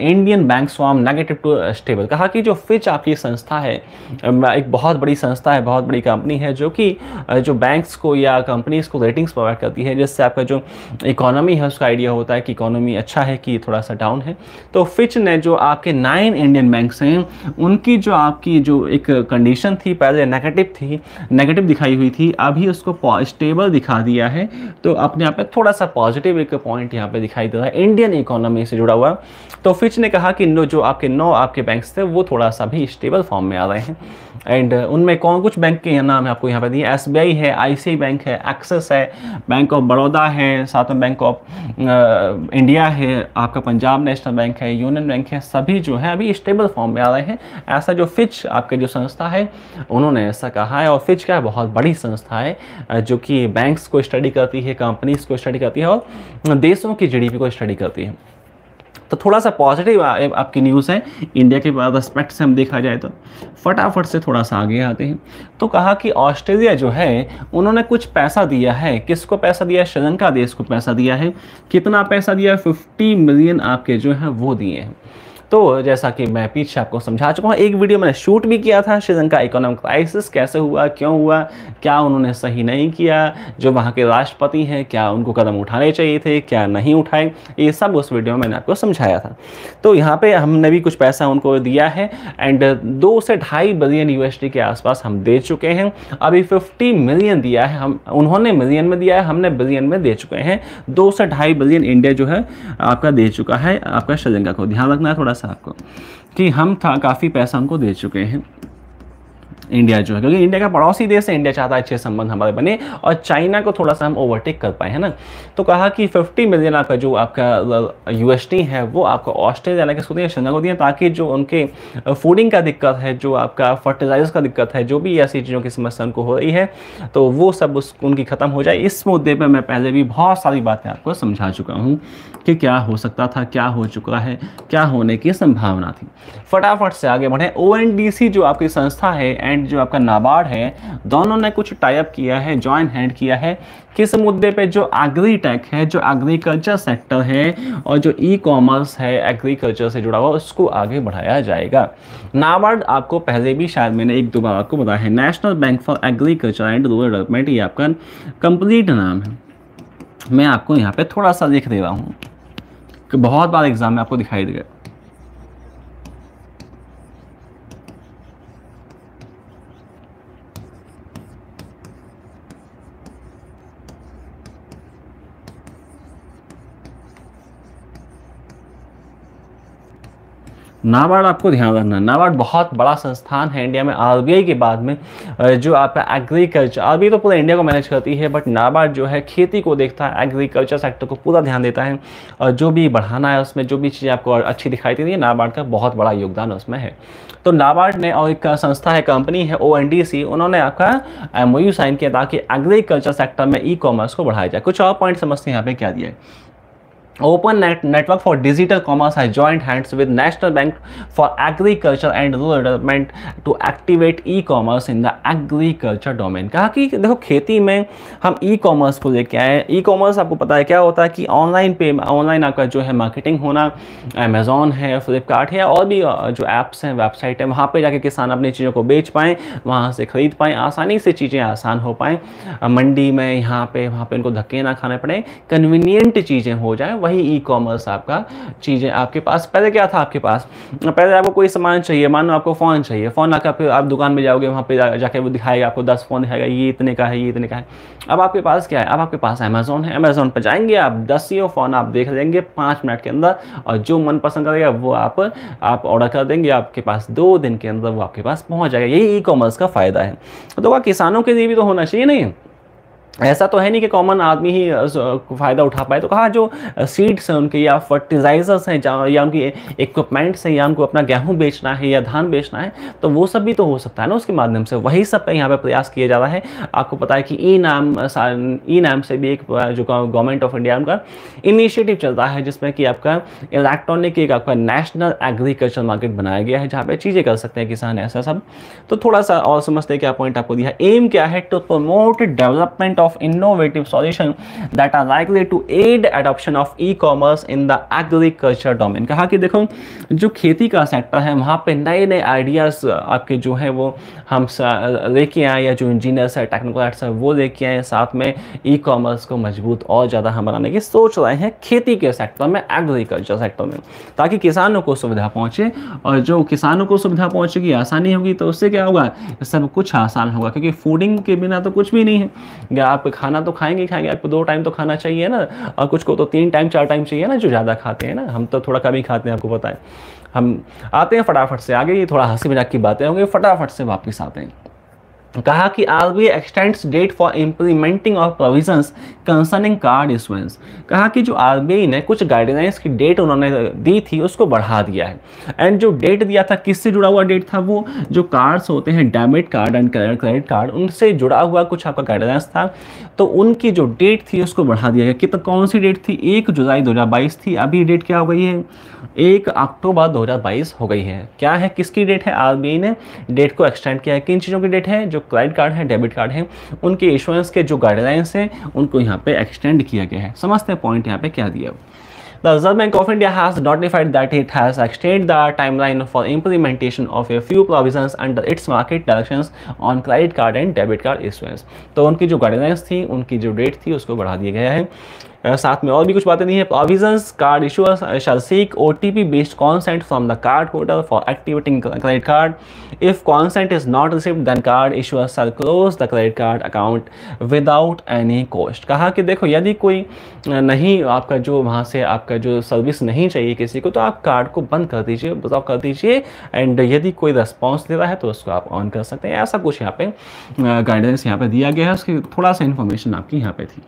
Indian bank from negative to stable कहा कि जो फिच आपकी संस्था है एक बहुत बड़ी संस्था है, बहुत बड़ी कंपनी है, जो कि जो बैंक्स को या कंपनीज़ को रेटिंग्स प्रोवाइड करती है, जिससे आपका जो इकोनॉमी है, उसका आइडिया होता है कि इकोनॉमी अच्छा है कि थोड़ा सा डाउन है। तो फिच ने जो आपके नाइन इंडियन बैंक्स हैं, उनकी जो आपकी जो एक कंडीशन थी, पहले नेगेटिव थी नेगेटिव दिखाई हुई थी, अभी उसको स्टेबल दिखा दिया है। तो अपने यहाँ पे थोड़ा सा पॉजिटिव एक पॉइंट यहाँ पे दिखाई दे रहा है। इंडियन इकोनॉमी से जुड़ा हुआ तो फिच ने कहा कि नो, जो आपके नौ आपके बैंक्स थे, वो थोड़ा सा भी स्टेबल फॉर्म में आ रहे हैं। एंड उनमें कौन, कुछ बैंक के नाम है आपको यहाँ पे दिए? एस है आई बैंक है एक्सेस है बैंक ऑफ़ बड़ौदा है साथ में बैंक ऑफ़ इंडिया है, आपका पंजाब नेशनल बैंक है यूनियन बैंक है, सभी जो है अभी स्टेबल फॉर्म में आ रहे हैं। ऐसा जो फिच आपके जो संस्था है, उन्होंने ऐसा कहा है और फिच क्या बहुत बड़ी संस्था है जो कि बैंक्स को स्टडी करती है कंपनीज़ को स्टडी करती है और देशों की जीडीपी को स्टडी करती है। तो थोड़ा सा पॉजिटिव आपकी न्यूज़ है। इंडिया के रेस्पेक्ट से हम देखा जाए तो। फटाफट से थोड़ा सा आगे आते हैं। तो कहा कि ऑस्ट्रेलिया जो है, उन्होंने कुछ पैसा दिया है। किसको पैसा दिया है? श्रीलंका देश को पैसा दिया है। कितना पैसा दिया? है फिफ्टी मिलियन आपके जो है, वो दिए हैं। तो जैसा कि मैं पीछे आपको समझा चुका हूँ, एक वीडियो मैंने शूट भी किया था श्रीलंका इकोनॉमिक क्राइसिस कैसे हुआ, क्यों हुआ, क्या उन्होंने सही नहीं किया, जो वहाँ के राष्ट्रपति हैं, क्या उनको कदम उठाने चाहिए थे, क्या नहीं उठाए, ये सब उस वीडियो में मैंने आपको समझाया था। तो यहाँ पर हमने भी कुछ पैसा उनको दिया है एंड दो से ढाई बिलियन यूएसडी के आसपास हम दे चुके हैं। अभी फिफ्टी मिलियन दिया है हम, उन्होंने मिलियन में दिया है, हमने बिलियन में दे चुके हैं। दो से ढाई बिलियन इंडिया जो है आपका दे चुका है, आपका श्रीलंका को। ध्यान रखना है, थोड़ा सा आपको कि हम था, काफ़ी पैसा उनको दे चुके हैं। इंडिया जो है, क्योंकि इंडिया का पड़ोसी देश है, इंडिया चाहता है अच्छे संबंध हमारे बने और चाइना को थोड़ा सा हम ओवरटेक कर पाए, है ना? तो कहा कि 50 मिलियन आपका जो आपका यू है, वो आपको ऑस्ट्रेलिया जाने के सुनिए दिए को दिए ताकि जो उनके फूडिंग का दिक्कत है, जो आपका फर्टिलाइज़र का दिक्कत है, जो भी ऐसी चीज़ों की समस्या उनको हो रही है तो वो सब उस, उनकी ख़त्म हो जाए। इस मुद्दे पर मैं पहले भी बहुत सारी बातें आपको समझा चुका हूँ। कि क्या हो सकता था, क्या हो चुका है, क्या होने की संभावना थी। फटाफट से आगे बढ़े। ओ जो आपकी संस्था है एंड जो आपका नाबार्ड है, दोनों ने कुछ टाइप किया है ज्वाइन हैंड किया है। किस मुद्दे पे? जो एग्रीटेक है, जो एग्रीकल्चर सेक्टर है और जो ई कॉमर्स है एग्रीकल्चर से जुड़ा हुआ, उसको आगे बढ़ाया जाएगा। नाबार्ड आपको पहले भी शायद मैंने एक दो बार आपको बताया है। National Bank for Agriculture and Rural Development ये आपका कंप्लीट नाम है। मैं आपको यहाँ पे थोड़ा सा लिख दे रहा हूँ। बहुत बार एग्ज़ाम में आपको दिखाई देगा नाबार्ड, आपको ध्यान रखना नाबार्ड बहुत बड़ा संस्थान है इंडिया में। आरबीआई के बाद में जो आपका एग्रीकल्चर आरबीआई तो पूरा इंडिया को मैनेज करती है बट नाबार्ड जो है, खेती को देखता है एग्रीकल्चर सेक्टर को पूरा ध्यान देता है। और जो भी बढ़ाना है उसमें, जो भी चीज़ें आपको अच्छी दिखाई देती है, नाबार्ड का बहुत बड़ा योगदान उसमें है। तो नाबार्ड ने और एक संस्था है कंपनी है ओएनडीसी उन्होंने आपका एमओयू साइन किया ताकि एग्रीकल्चर सेक्टर में ई कॉमर्स को बढ़ाया जाए। कुछ और पॉइंट समझते हैं यहाँ पे क्या दिया है? Open Network for Digital Commerce है joint hands with National Bank for Agriculture and Rural Development to activate e commerce in the agriculture domain कहा कि देखो, खेती में हम ई कॉमर्स को लेके आए ई कॉमर्स आपको पता है क्या होता है कि ऑनलाइन पे ऑनलाइन आपका जो है मार्केटिंग होना अमेजोन है फ्लिपकार्ट है, और भी जो ऐप्स हैं वेबसाइट है, वहाँ पर जाके किसान अपनी चीज़ों को बेच पाएँ, वहाँ से खरीद पाएँ, आसानी से चीज़ें आसान हो पाएँ। मंडी में यहाँ पे, वहाँ पर उनको धक्के ना खाने पड़े। कन्वीनियंट चीज़ें हो जाएँ वही ई कॉमर्स आपका चीज़ें आपके पास। पहले क्या था आपके पास? पहले आपको कोई सामान चाहिए मान लो आपको फ़ोन चाहिए। फ़ोन आकर फिर आप दुकान में जाओगे वहाँ पे जा, जाके वो दिखाएगा आपको दस फ़ोन दिखाएगा ये इतने का है ये इतने का है। अब आपके पास क्या है? अब आपके पास अमेजोन है। अमेजोन पर जाएँगे आप दस ही फ़ोन आप देख लेंगे पाँच मिनट के अंदर और जो मन पसंद करेगा वो आप आप ऑर्डर कर देंगे आपके पास दो दिन के अंदर वो आपके पास पहुँच जाएगा। यही ई कॉमर्स का फ़ायदा है। तो किसानों के लिए भी तो होना चाहिए नहीं? ऐसा तो है नहीं कि कॉमन आदमी ही फ़ायदा उठा पाए। तो कहा जो सीड्स हैं उनके या फर्टिलाइजर्स हैं या उनकी इक्विपमेंट्स हैं, या उनको अपना गेहूँ बेचना है, या धान बेचना है तो वो सब भी तो हो सकता है ना उसके माध्यम से। वही सब पे यहाँ पे प्रयास किया जा रहा है। आपको पता है कि ई नाम ई नाम से भी एक जो गवर्नमेंट ऑफ़ इंडिया उनका इनिशिएटिव चल रहा है, जिसमें कि आपका इलेक्ट्रॉनिक एक आपका नेशनल एग्रीकल्चर मार्केट बनाया गया है, जहाँ पे चीज़ें कर सकते हैं किसान, ऐसा सब। तो थोड़ा सा और समझते हैं क्या पॉइंट आपको दिया। एम क्या है? To promote development of innovative solution that are likely to aid adoption of e-commerce in the agriculture domain. कहा कि देखो, जो खेती का सेक्टर है, वहाँ पे नए नए आइडियाज़ आपके जो है वो हम लेके आए या जो इंजीनियर्स है टेक्निकल है, वो लेके आए। साथ में ई कॉमर्स को मज़बूत और ज़्यादा हम बनाने की सोच रहे हैं खेती के सेक्टर में एग्रीकल्चर सेक्टर में। ताकि किसानों को सुविधा पहुँचे और जो किसानों को सुविधा पहुँचेगी, आसानी होगी तो उससे क्या होगा? सब कुछ आसान होगा, क्योंकि फूडिंग के बिना तो कुछ भी नहीं है। आप खाना तो खाएँगे खाएँगे, आपको दो टाइम तो खाना चाहिए ना, और कुछ को तो तीन टाइम चार टाइम चाहिए ना जो ज़्यादा खाते हैं ना, हम तो थोड़ा कम ही खाते हैं, आपको पता है। हम आते हैं फटाफट से, आगे ये थोड़ा हँसी मज़ाक की बातें होंगी, फटाफट से वापस आते हैं। कहा कि RBI extends date for implementing of provisions concerning card issuance कहा कि जो आरबीआई ने कुछ गाइडलाइंस की डेट उन्होंने दी थी, उसको बढ़ा दिया है। एंड जो डेट दिया था, किससे जुड़ा हुआ डेट था वो? जो कार्ड्स होते हैं debit card and credit card उनसे जुड़ा हुआ कुछ आपका गाइडलाइंस था। तो उनकी जो डेट थी, उसको बढ़ा दिया गया। कितना कौन सी डेट थी? एक जुलाई दो हज़ार बाईस थी। अभी डेट क्या हो गई है? एक अक्टूबर 2022 हो गई है। क्या है? किसकी डेट है? आरबीआई ने डेट को एक्सटेंड किया है। किन चीज़ों की डेट है? जो जो क्रेडिट कार्ड है, डेबिट कार्ड है, उनके इंश्योरेंस के जो गाइडलाइंस हैं, उनको यहाँ पे एक्सटेंड किया गया है। समझते हैं पॉइंट यहाँ पे क्या दिया। The Reserve Bank of India has notified that it has extend the time line for implementation of a few provision under its market direction on credit card and debit card insurance तो उनकी जो guidelines थी, उनकी जो date थी, उसको बढ़ा दिया गया है। साथ में और भी कुछ बातें नहीं है। Provisions card issuers shall seek P based consent from the card holder for activating credit card if consent is not received then card issuer shall close the credit card account without any cost कहा कि देखो, यदि कोई नहीं, आपका जो वहाँ से आपका जो सर्विस नहीं चाहिए किसी को तो आप कार्ड को बंद कर दीजिए ब्लॉक कर दीजिए एंड यदि कोई रिस्पॉन्स दे रहा है तो उसको आप ऑन कर सकते हैं। ऐसा कुछ यहाँ पे गाइडेंस यहाँ पे दिया गया है। उसकी थोड़ा सा इन्फॉर्मेशन आपकी यहाँ पे थी।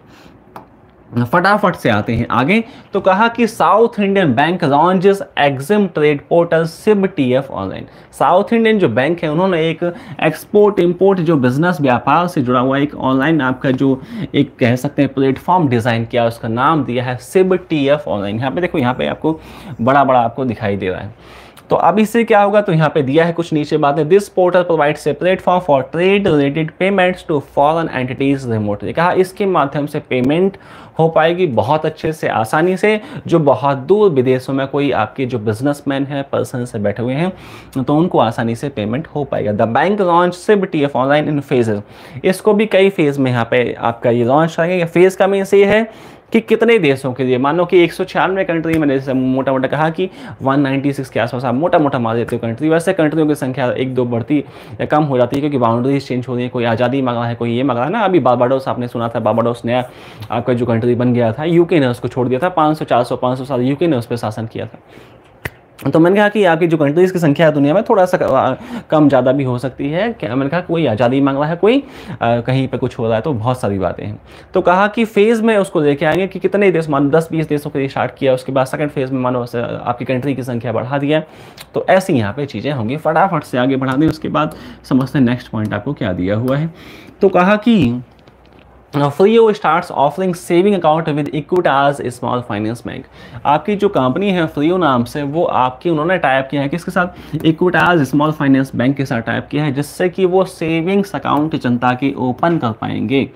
फटाफट से आते हैं आगे। तो कहा कि South Indian Bank launches Exim trade portal SIB T F online. South Indian जो बैंक है, उन्होंने एक एक्सपोर्ट इंपोर्ट जो बिज़नेस व्यापार से जुड़ा हुआ एक ऑनलाइन आपका जो एक कह सकते हैं प्लेटफॉर्म डिज़ाइन किया, उसका नाम दिया है सिब टी एफ़ ऑनलाइन। यहाँ पे देखो, यहाँ पे आपको बड़ा बड़ा आपको दिखाई दे रहा है। तो अब इससे क्या होगा? तो यहाँ पे दिया है कुछ नीचे बातें this portal provides a platform for trade related payments to foreign entities remotely कहा, इसके माध्यम से पेमेंट हो पाएगी बहुत अच्छे से, आसानी से, जो बहुत दूर विदेशों में कोई आपके जो बिजनेसमैन है पर्सन से बैठे हुए हैं तो उनको आसानी से पेमेंट हो पाएगा। The bank launch SIB T F online in phases इसको भी कई फ़ेज़ में यहाँ पे आपका ये लॉन्च करेंगे। फ़ेज़ का मीन ये है कि कितने देशों के लिए? मानो कि एक सौ छियानवे कंट्री मैंने जैसे मोटा मोटा कहा कि 196 के आसपास आप मोटा मोटा मार देते हो कंट्री वैसे कंट्रियों की संख्या एक दो बढ़ती या कम हो जाती है क्योंकि बाउंड्रीज चेंज हो रही है, कोई आज़ादी मांग रहा है, कोई ये मांग रहा है ना। अभी बाबाडोस आपने सुना था बाबाडोस नया आपका जो कंट्री बन गया था यूके ने उसको छोड़ दिया था, पाँच सौ, चार सौ साल यूके ने उस पर शासन किया था। तो मैंने कहा कि आपकी जो कंट्रीज़ की संख्या है दुनिया में थोड़ा सा कम ज़्यादा भी हो सकती है। क्या मैंने कहा कोई आज़ादी मांग रहा है कोई? आ, कहीं पे कुछ हो रहा है तो बहुत सारी बातें हैं। तो कहा कि फ़ेज़ में उसको लेके आएँगे कि कितने देश मानो दस बीस देशों के लिए स्टार्ट किया उसके बाद सेकंड फ़ेज़ में मानो आपकी कंट्री की संख्या बढ़ा दिया तो ऐसी यहाँ पर चीज़ें होंगी। फटाफट से आगे बढ़ा दें उसके बाद समझते हैं नेक्स्ट पॉइंट आपको क्या दिया हुआ है। तो कहा कि Freo starts offering saving account with Equitas Small Finance Bank आपकी जो कंपनी है फ्रीओ नाम से, वो आपकी उन्होंने टाइप किया है किसके साथ? इक्विटाज स्मॉल फाइनेंस बैंक के साथ टाइप किया है, जिससे कि वो सेविंग्स अकाउंट जनता की ओपन कर पाएँगे।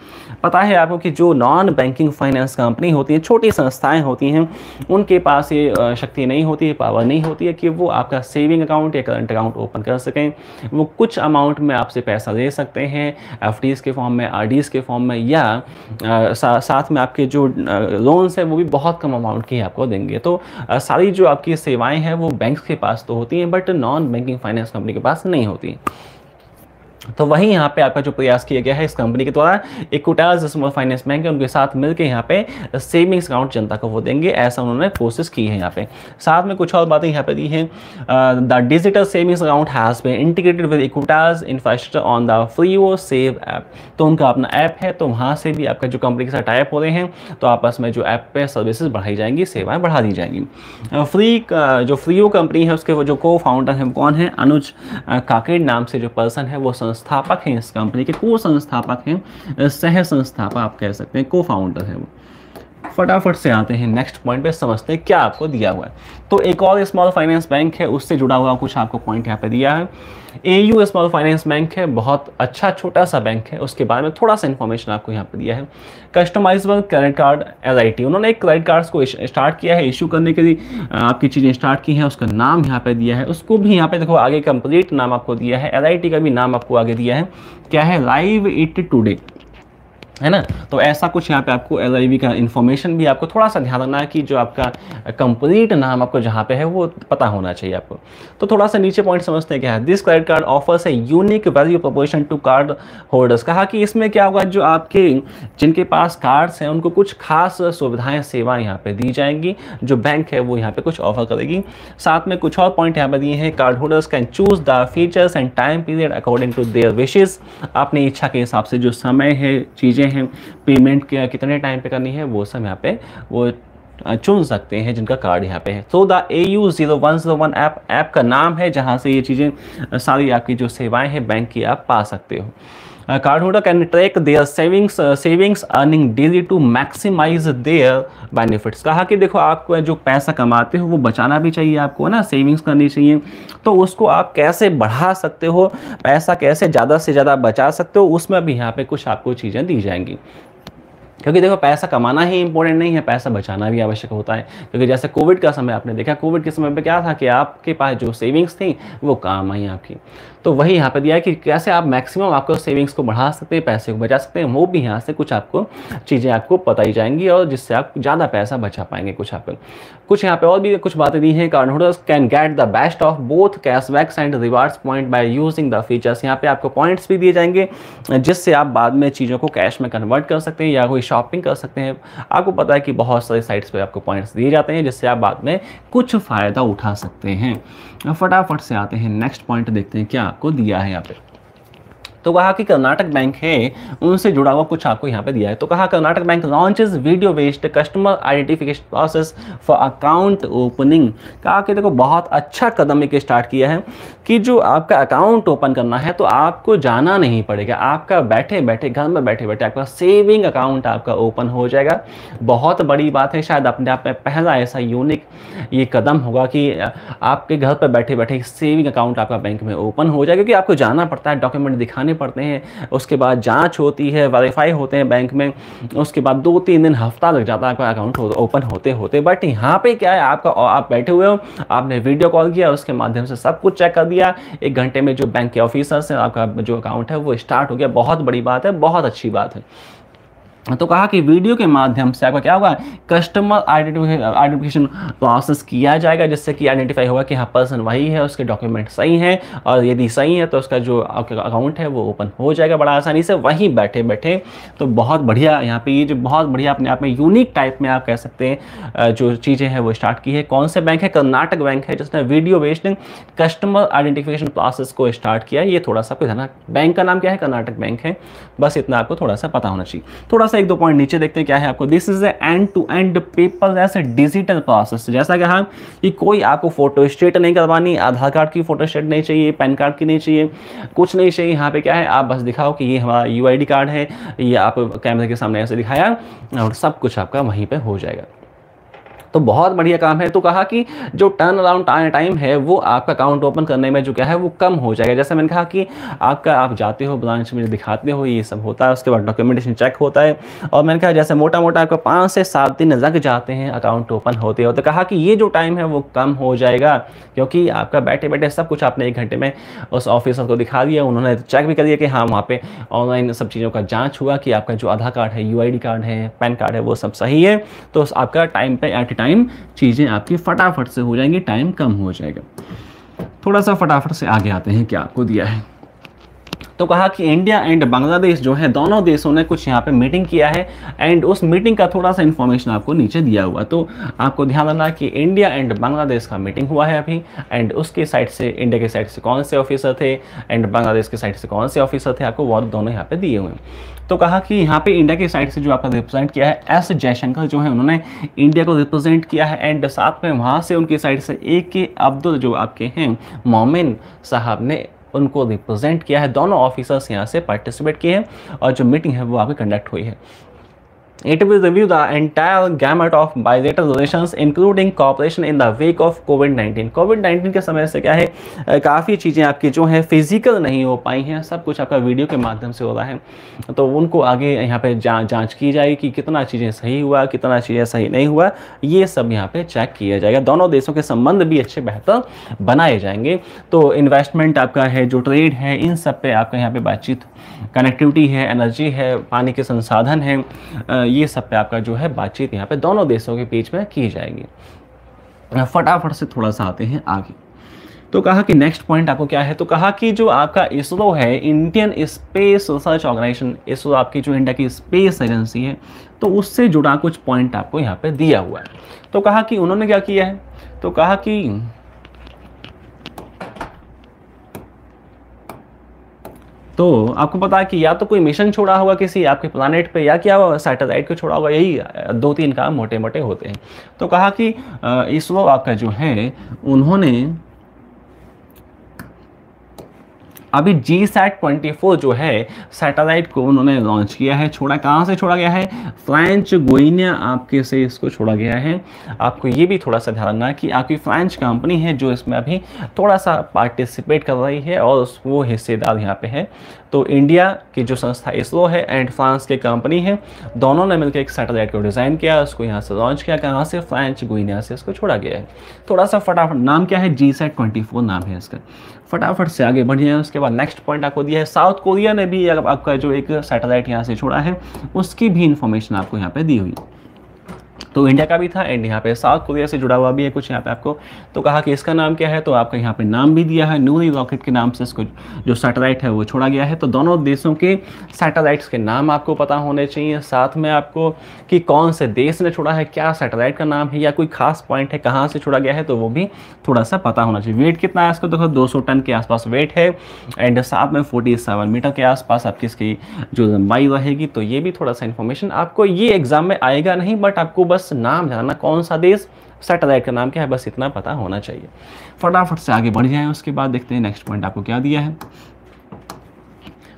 पता है आपको कि जो नॉन बैंकिंग फाइनेंस कंपनी होती है, छोटी संस्थाएँ होती हैं, उनके पास ये शक्ति नहीं होती है पावर नहीं होती है कि वो आपका सेविंग अकाउंट या करंट अकाउंट ओपन कर सकें। वो कुछ अमाउंट में आपसे पैसा दे सकते हैं एफ़ के फॉर्म में आर के फॉर्म में, या सा, साथ में आपके जो लोन्स हैं वो भी बहुत कम अमाउंट की आपको देंगे। तो सारी जो आपकी सेवाएँ हैं वो बैंक्स के पास तो होती हैं but non banking finance company के पास नहीं होती। तो वहीं यहाँ पे आपका जो प्रयास किया गया है इस कंपनी के द्वारा इक्विटाज स्मॉल फाइनेंस बैंक है, उनके साथ मिलकर यहाँ पे सेविंग्स अकाउंट जनता को वो देंगे, ऐसा उन्होंने कोशिश की है यहाँ पे। साथ में कुछ और बातें यहाँ पे दी हैं। The digital savings account has been integrated with Equitas infrastructure on the Freo save app तो उनका अपना ऐप है तो वहाँ से भी आपका जो कंपनी के साथ टाइप हो रहे हैं तो आपस में जो ऐप पे सर्विसेज़ बढ़ाई जाएँगी, सेवाएँ बढ़ा दी जाएँगी। फ्री जो फ्री कंपनी है, उसके जो को फाउंडर हैं कौन है? अनुज काकेड नाम से जो पर्सन है, वो संस्थापक हैं इस कंपनी के, को संस्थापक हैं सह संस्थापक आप कह सकते हैं को फाउंडर है वो। फटाफट से आते हैं। नेक्स्ट पॉइंट पे समझते हैं क्या आपको दिया हुआ है। तो एक और स्मॉल फाइनेंस बैंक है, उससे जुड़ा हुआ कुछ आपको पॉइंट यहाँ पे दिया है। A U Small Finance Bank है, बहुत अच्छा छोटा सा बैंक है, उसके बारे में थोड़ा सा इन्फॉर्मेशन आपको यहाँ पे दिया है। कस्टमाइजेबल क्रेडिट कार्ड एलआईटी उन्होंने एक क्रेडिट कार्ड को स्टार्ट किया है इशू करने के लिए। आपकी चीज़ें स्टार्ट की हैं, उसका नाम यहाँ पे दिया है। उसको भी यहाँ पे देखो, आगे कंप्लीट नाम आपको दिया है। एल आई टी का भी नाम आपको आगे दिया है। क्या है? लाइव इट टूडे है ना? तो ऐसा कुछ यहाँ पे आपको एल का इन्फॉर्मेशन भी आपको थोड़ा सा ध्यान रखना है कि जो आपका कंप्लीट नाम आपको जहाँ पे है वो पता होना चाहिए आपको। तो थोड़ा सा नीचे पॉइंट समझते हैं क्या है this credit card offers a unique value proposition to card holders कहा कि इसमें क्या होगा, जो आपके, जिनके पास कार्ड्स हैं, उनको कुछ खास सुविधाएँ, सेवाएँ यहाँ पर दी जाएँगी, जो बैंक है वो यहाँ पे कुछ ऑफ़र करेगी। साथ में कुछ और पॉइंट यहाँ पर दिए हैं card holders can choose the features and time period according to their विशेष अपनी इच्छा के हिसाब से जो समय है, चीज़ें चीज़ें हैं पेमेंट कितने टाइम पे करनी है, वो सब यहाँ पे वो चुन सकते हैं जिनका कार्ड यहाँ पे है। So the A U zero one zero one app app का नाम है जहाँ से ये चीज़ें सारी आपकी जो सेवाएँ हैं बैंक की आप पा सकते हो। Card holder can track their savings savings earning daily to maximise their benefits कहा कि देखो, आपको जो पैसा कमाते हो, वो बचाना भी चाहिए आपको ना? सेविंग्स करनी चाहिए। तो उसको आप कैसे बढ़ा सकते हो? पैसा कैसे ज़्यादा से ज़्यादा बचा सकते हो? उसमें भी यहाँ पे कुछ आपको चीज़ें दी जाएँगी। क्योंकि देखो, पैसा कमाना ही इंपॉर्टेंट नहीं है, पैसा बचाना भी आवश्यक होता है। क्योंकि जैसे कोविड का समय आपने देखा कोविड के समय पे क्या था कि आपके पास जो सेविंग्स थी, वो काम आई आपकी। तो वही यहाँ पे दिया है कि कैसे आप मैक्सिमम आपको सेविंग्स को बढ़ा सकते हैं, पैसे को बचा सकते हैं, वो भी यहाँ से कुछ आपको चीज़ें आपको बताई जाएँगी और जिससे आप ज़्यादा पैसा बचा पाएँगे कुछ आप कुछ यहाँ पे और भी कुछ बातें दी हैं। Card holders can get the best of both cashbacks and rewards point by using the features यहाँ पे आपको पॉइंट्स भी दिए जाएँगे, जिससे आप बाद में चीज़ों को कैश में कन्वर्ट कर सकते हैं या कोई शॉपिंग कर सकते हैं। आपको पता है कि बहुत सारे साइट्स पर आपको पॉइंट्स दिए जाते हैं, जिससे आप बाद में कुछ फ़ायदा उठा सकते हैं। फटाफट से आते हैं। नेक्स्ट पॉइंट देखते हैं क्या? आपको दिया है यहाँ पे। तो कहा कि कर्नाटक बैंक है, उनसे जुड़ा हुआ कुछ आपको यहाँ पे दिया है। तो कहा, Karnataka Bank launches video based customer identification process for account opening कहा कि देखो, बहुत अच्छा कदम एक स्टार्ट किया है। कि जो आपका अकाउंट ओपन करना है तो आपको जाना नहीं पड़ेगा। आपका बैठे बैठे, घर में बैठे बैठे आपका सेविंग अकाउंट आपका ओपन हो जाएगा। बहुत बड़ी बात है, शायद अपने आप में पहला ऐसा यूनिक ये कदम होगा कि आपके घर पर बैठे बैठे सेविंग अकाउंट आपका बैंक में ओपन हो जाएगा, क्योंकि आपको जाना पड़ता है डॉक्यूमेंट दिखाने पड़ते हैं, उसके बाद जाँच होती है वेरीफाई होते हैं बैंक में, उसके बाद दो तीन दिन, हफ़्ता लग जाता है आपका अकाउंट ओपन होते होते। बट यहाँ पे क्या है, आपका, आप बैठे हुए हो, आपने वीडियो कॉल किया, उसके माध्यम से सब कुछ चेक कर दिया एक घंटे में जो बैंक के ऑफिसर्स हैं, आपका जो अकाउंट है, वो स्टार्ट हो गया। बहुत बड़ी बात है, बहुत अच्छी बात है। तो कहा कि वीडियो के माध्यम से आपका क्या होगा? कस्टमर आइडेंटिफिकेशन प्रोसेस किया जाएगा, जिससे कि आइडेंटिफाई होगा कि हाँ पर्सन वही है, उसके डॉक्यूमेंट सही हैं, और यदि सही है तो उसका जो आपका अकाउंट है, वो ओपन हो जाएगा बड़ा आसानी से। वहीं बैठे बैठे तो बहुत बढ़िया यहाँ पे, ये जो बहुत बढ़िया अपने आप में यूनिक टाइप में आप कह सकते हैं जो चीज़ें हैं, वो स्टार्ट की है। कौन से बैंक है? कर्नाटक बैंक है, जिसने video based customer identification process को स्टार्ट किया। ये थोड़ा सा आपको बैंक का नाम क्या है? कर्नाटक बैंक है। बस इतना आपको थोड़ा सा पता होना चाहिए। थोड़ा सा एक दो पॉइंट नीचे देखते हैं क्या है आपको। This is end to end paper ऐसे डिजिटल प्रोसेस जैसा कहा कि कोई आपको फ़ोटो स्टेट नहीं करवानी, आधार कार्ड की फ़ोटो स्टेट नहीं चाहिए पैन कार्ड की नहीं चाहिए, कुछ नहीं चाहिए। यहाँ पे क्या है, आप बस दिखाओ कि ये हमारा यूआईडी कार्ड है, ये आप कैमरे के सामने ऐसे दिखाया, और सब कुछ आपका वहीं पर हो जाएगा। तो बहुत बढ़िया काम है। तो कहा कि जो टर्न अराउंड टाइम है, वो आपका अकाउंट ओपन करने में जो क्या है, वो कम हो जाएगा। जैसे मैंने कहा कि आपका, आप जाते हो ब्रांच में, दिखाते हो, ये सब होता है, उसके बाद डॉक्यूमेंटेशन चेक होता है। और मैंने कहा, जैसे मोटा मोटा आपका पाँच से सात दिन लग जाते हैं अकाउंट ओपन होते हो तो कहा कि ये जो टाइम है, वो कम हो जाएगा, क्योंकि आपका बैठे बैठे सब कुछ आपने एक घंटे में उस ऑफिसर को दिखा दिया, उन्होंने चेक भी कर दिया कि हाँ वहाँ पे ऑनलाइन सब चीज़ों का जाँच हुआ कि आपका जो आधार कार्ड है यूआईडी कार्ड है पैन कार्ड है, वो सब सही है। तो आपका टाइम पर एट टाइम चीज़ें आपकी फटाफट से हो जाएँगी टाइम कम हो जाएगा। थोड़ा सा फटाफट से आगे आते हैं, क्या आपको दिया है? तो कहा कि इंडिया एंड बांग्लादेश जो है, दोनों देशों ने कुछ यहाँ पे मीटिंग किया है एंड उस मीटिंग का थोड़ा सा इन्फॉर्मेशन आपको नीचे दिया हुआ। तो आपको ध्यान रखना कि इंडिया एंड बांग्लादेश का मीटिंग हुआ है अभी एंड उसके साइड से इंडिया के साइड से कौन से ऑफिसर थे एंड बांग्लादेश के साइड से कौन से ऑफिसर थे, आपको वो दोनों यहाँ पे दिए हुए हैं। तो कहा कि यहाँ पे इंडिया के साइड से जो आपका रिप्रेजेंट किया है एस जयशंकर जो है, उन्होंने इंडिया को रिप्रेजेंट किया है एंड साथ में वहाँ से उनकी साइड से ए के अब्दुल जो आपके हैं मोमिन साहब ने उनको रिप्रेजेंट किया है। दोनों ऑफिसर्स यहाँ से पार्टिसिपेट किए हैं और जो मीटिंग है वो आगे कंडक्ट हुई है। It will review the entire gamut of bilateral relations including cooperation in the wake of COVID-19. COVID-19 के समय से क्या है? काफ़ी चीज़ें आपकी जो है फ़िज़िकल नहीं हो पाई हैं सब कुछ आपका वीडियो के माध्यम से हो रहा है। तो उनको आगे यहाँ पे जा, जाँच की जाएगी कि कितना चीज़ें सही हुआ कितना चीज़ें सही नहीं हुआ। ये सब यहाँ पे चेक किया जाएगा। दोनों देशों के संबंध भी अच्छे बेहतर बनाए जाएँगे। तो इन्वेस्टमेंट आपका है जो ट्रेड है इन सब पे आपका यहाँ पे बातचीत कनेक्टिविटी है एनर्जी है पानी के संसाधन है। ये सब पे आपका जो है बातचीत यहाँ पे दोनों देशों के बीच में की जाएगी। फटाफट से थोड़ा सा आते हैं आगे। तो कहा कि नेक्स्ट पॉइंट आपको क्या है? तो कहा कि जो आपका इसरो है Indian Space Research Organisation ISRO आपकी जो इंडिया की स्पेस एजेंसी है तो उससे जुड़ा कुछ पॉइंट आपको यहाँ पे दिया हुआ है। तो कहा कि उन्होंने क्या किया है? तो कहा कि तो आपको पता है कि या तो कोई मिशन छोड़ा होगा किसी आपके प्लानट पे, या क्या सैटेलाइट को छोड़ा होगा, यही दो तीन काम मोटे मोटे होते हैं। तो कहा कि इसरो आपका जो है, उन्होंने अभी जी सैट ट्वेंटी जो है सैटेलाइट को उन्होंने लॉन्च किया है। छोड़ा कहाँ से छोड़ा गया है? फ्रेंच गोइनिया आपके से इसको छोड़ा गया है। आपको ये भी थोड़ा सा ध्यान रखना कि आपकी फ्रेंच कंपनी है जो इसमें अभी थोड़ा सा पार्टिसिपेट कर रही है और वो हिस्सेदार यहाँ पे है। तो इंडिया की जो संस्था इसरो है एंड फ्रांस की कंपनी है, दोनों ने मिलकर एक सैटेलाइट को डिज़ाइन किया, उसको यहाँ से लॉन्च किया। कहाँ से? फ्रेंच गुइनिया से इसको छोड़ा गया है। थोड़ा सा फटाफट नाम क्या है? जी सेट ट्वेंटी नाम है इसका। फटाफट से आगे बढ़ जाए उसके बाद नेक्स्ट पॉइंट आपको दिया है साउथ कोरिया ने भी आपका जो एक सैटेलाइट यहाँ से छोड़ा है, उसकी भी इन्फॉर्मेशन आपको यहाँ पे दी हुई। तो इंडिया का भी था एंड यहाँ पे साउथ कोरिया से जुड़ा हुआ भी है कुछ यहाँ पे आपको। तो कहा कि इसका नाम क्या है तो आपका यहाँ पे नाम भी दिया है नूरी रॉकेट के नाम से इसको जो सैटेलाइट है वो छोड़ा गया है। तो दोनों देशों के सैटेलाइट्स के नाम आपको पता होने चाहिए। साथ में आपको कि कौन से देश ने छोड़ा है, क्या सैटेलाइट का नाम है, या कोई खास पॉइंट है कहाँ से छोड़ा गया है तो वो भी थोड़ा सा पता होना चाहिए। वेट कितना है इसको? देखो, दो सौ टन के आसपास वेट है एंड साथ में फोर्टी मीटर के आसपास आपकी इसकी जो लंबाई रहेगी तो ये भी थोड़ा सा इन्फॉर्मेशन आपको ये एग्ज़ाम में आएगा नहीं बट आपको बस नाम जानना कौन सा देश? सेटेलाइट का नाम क्या है? बस इतना पता होना चाहिए। फटाफट से आगे बढ़ जाए, उसके बाद देखते हैं नेक्स्ट पॉइंट आपको क्या दिया है।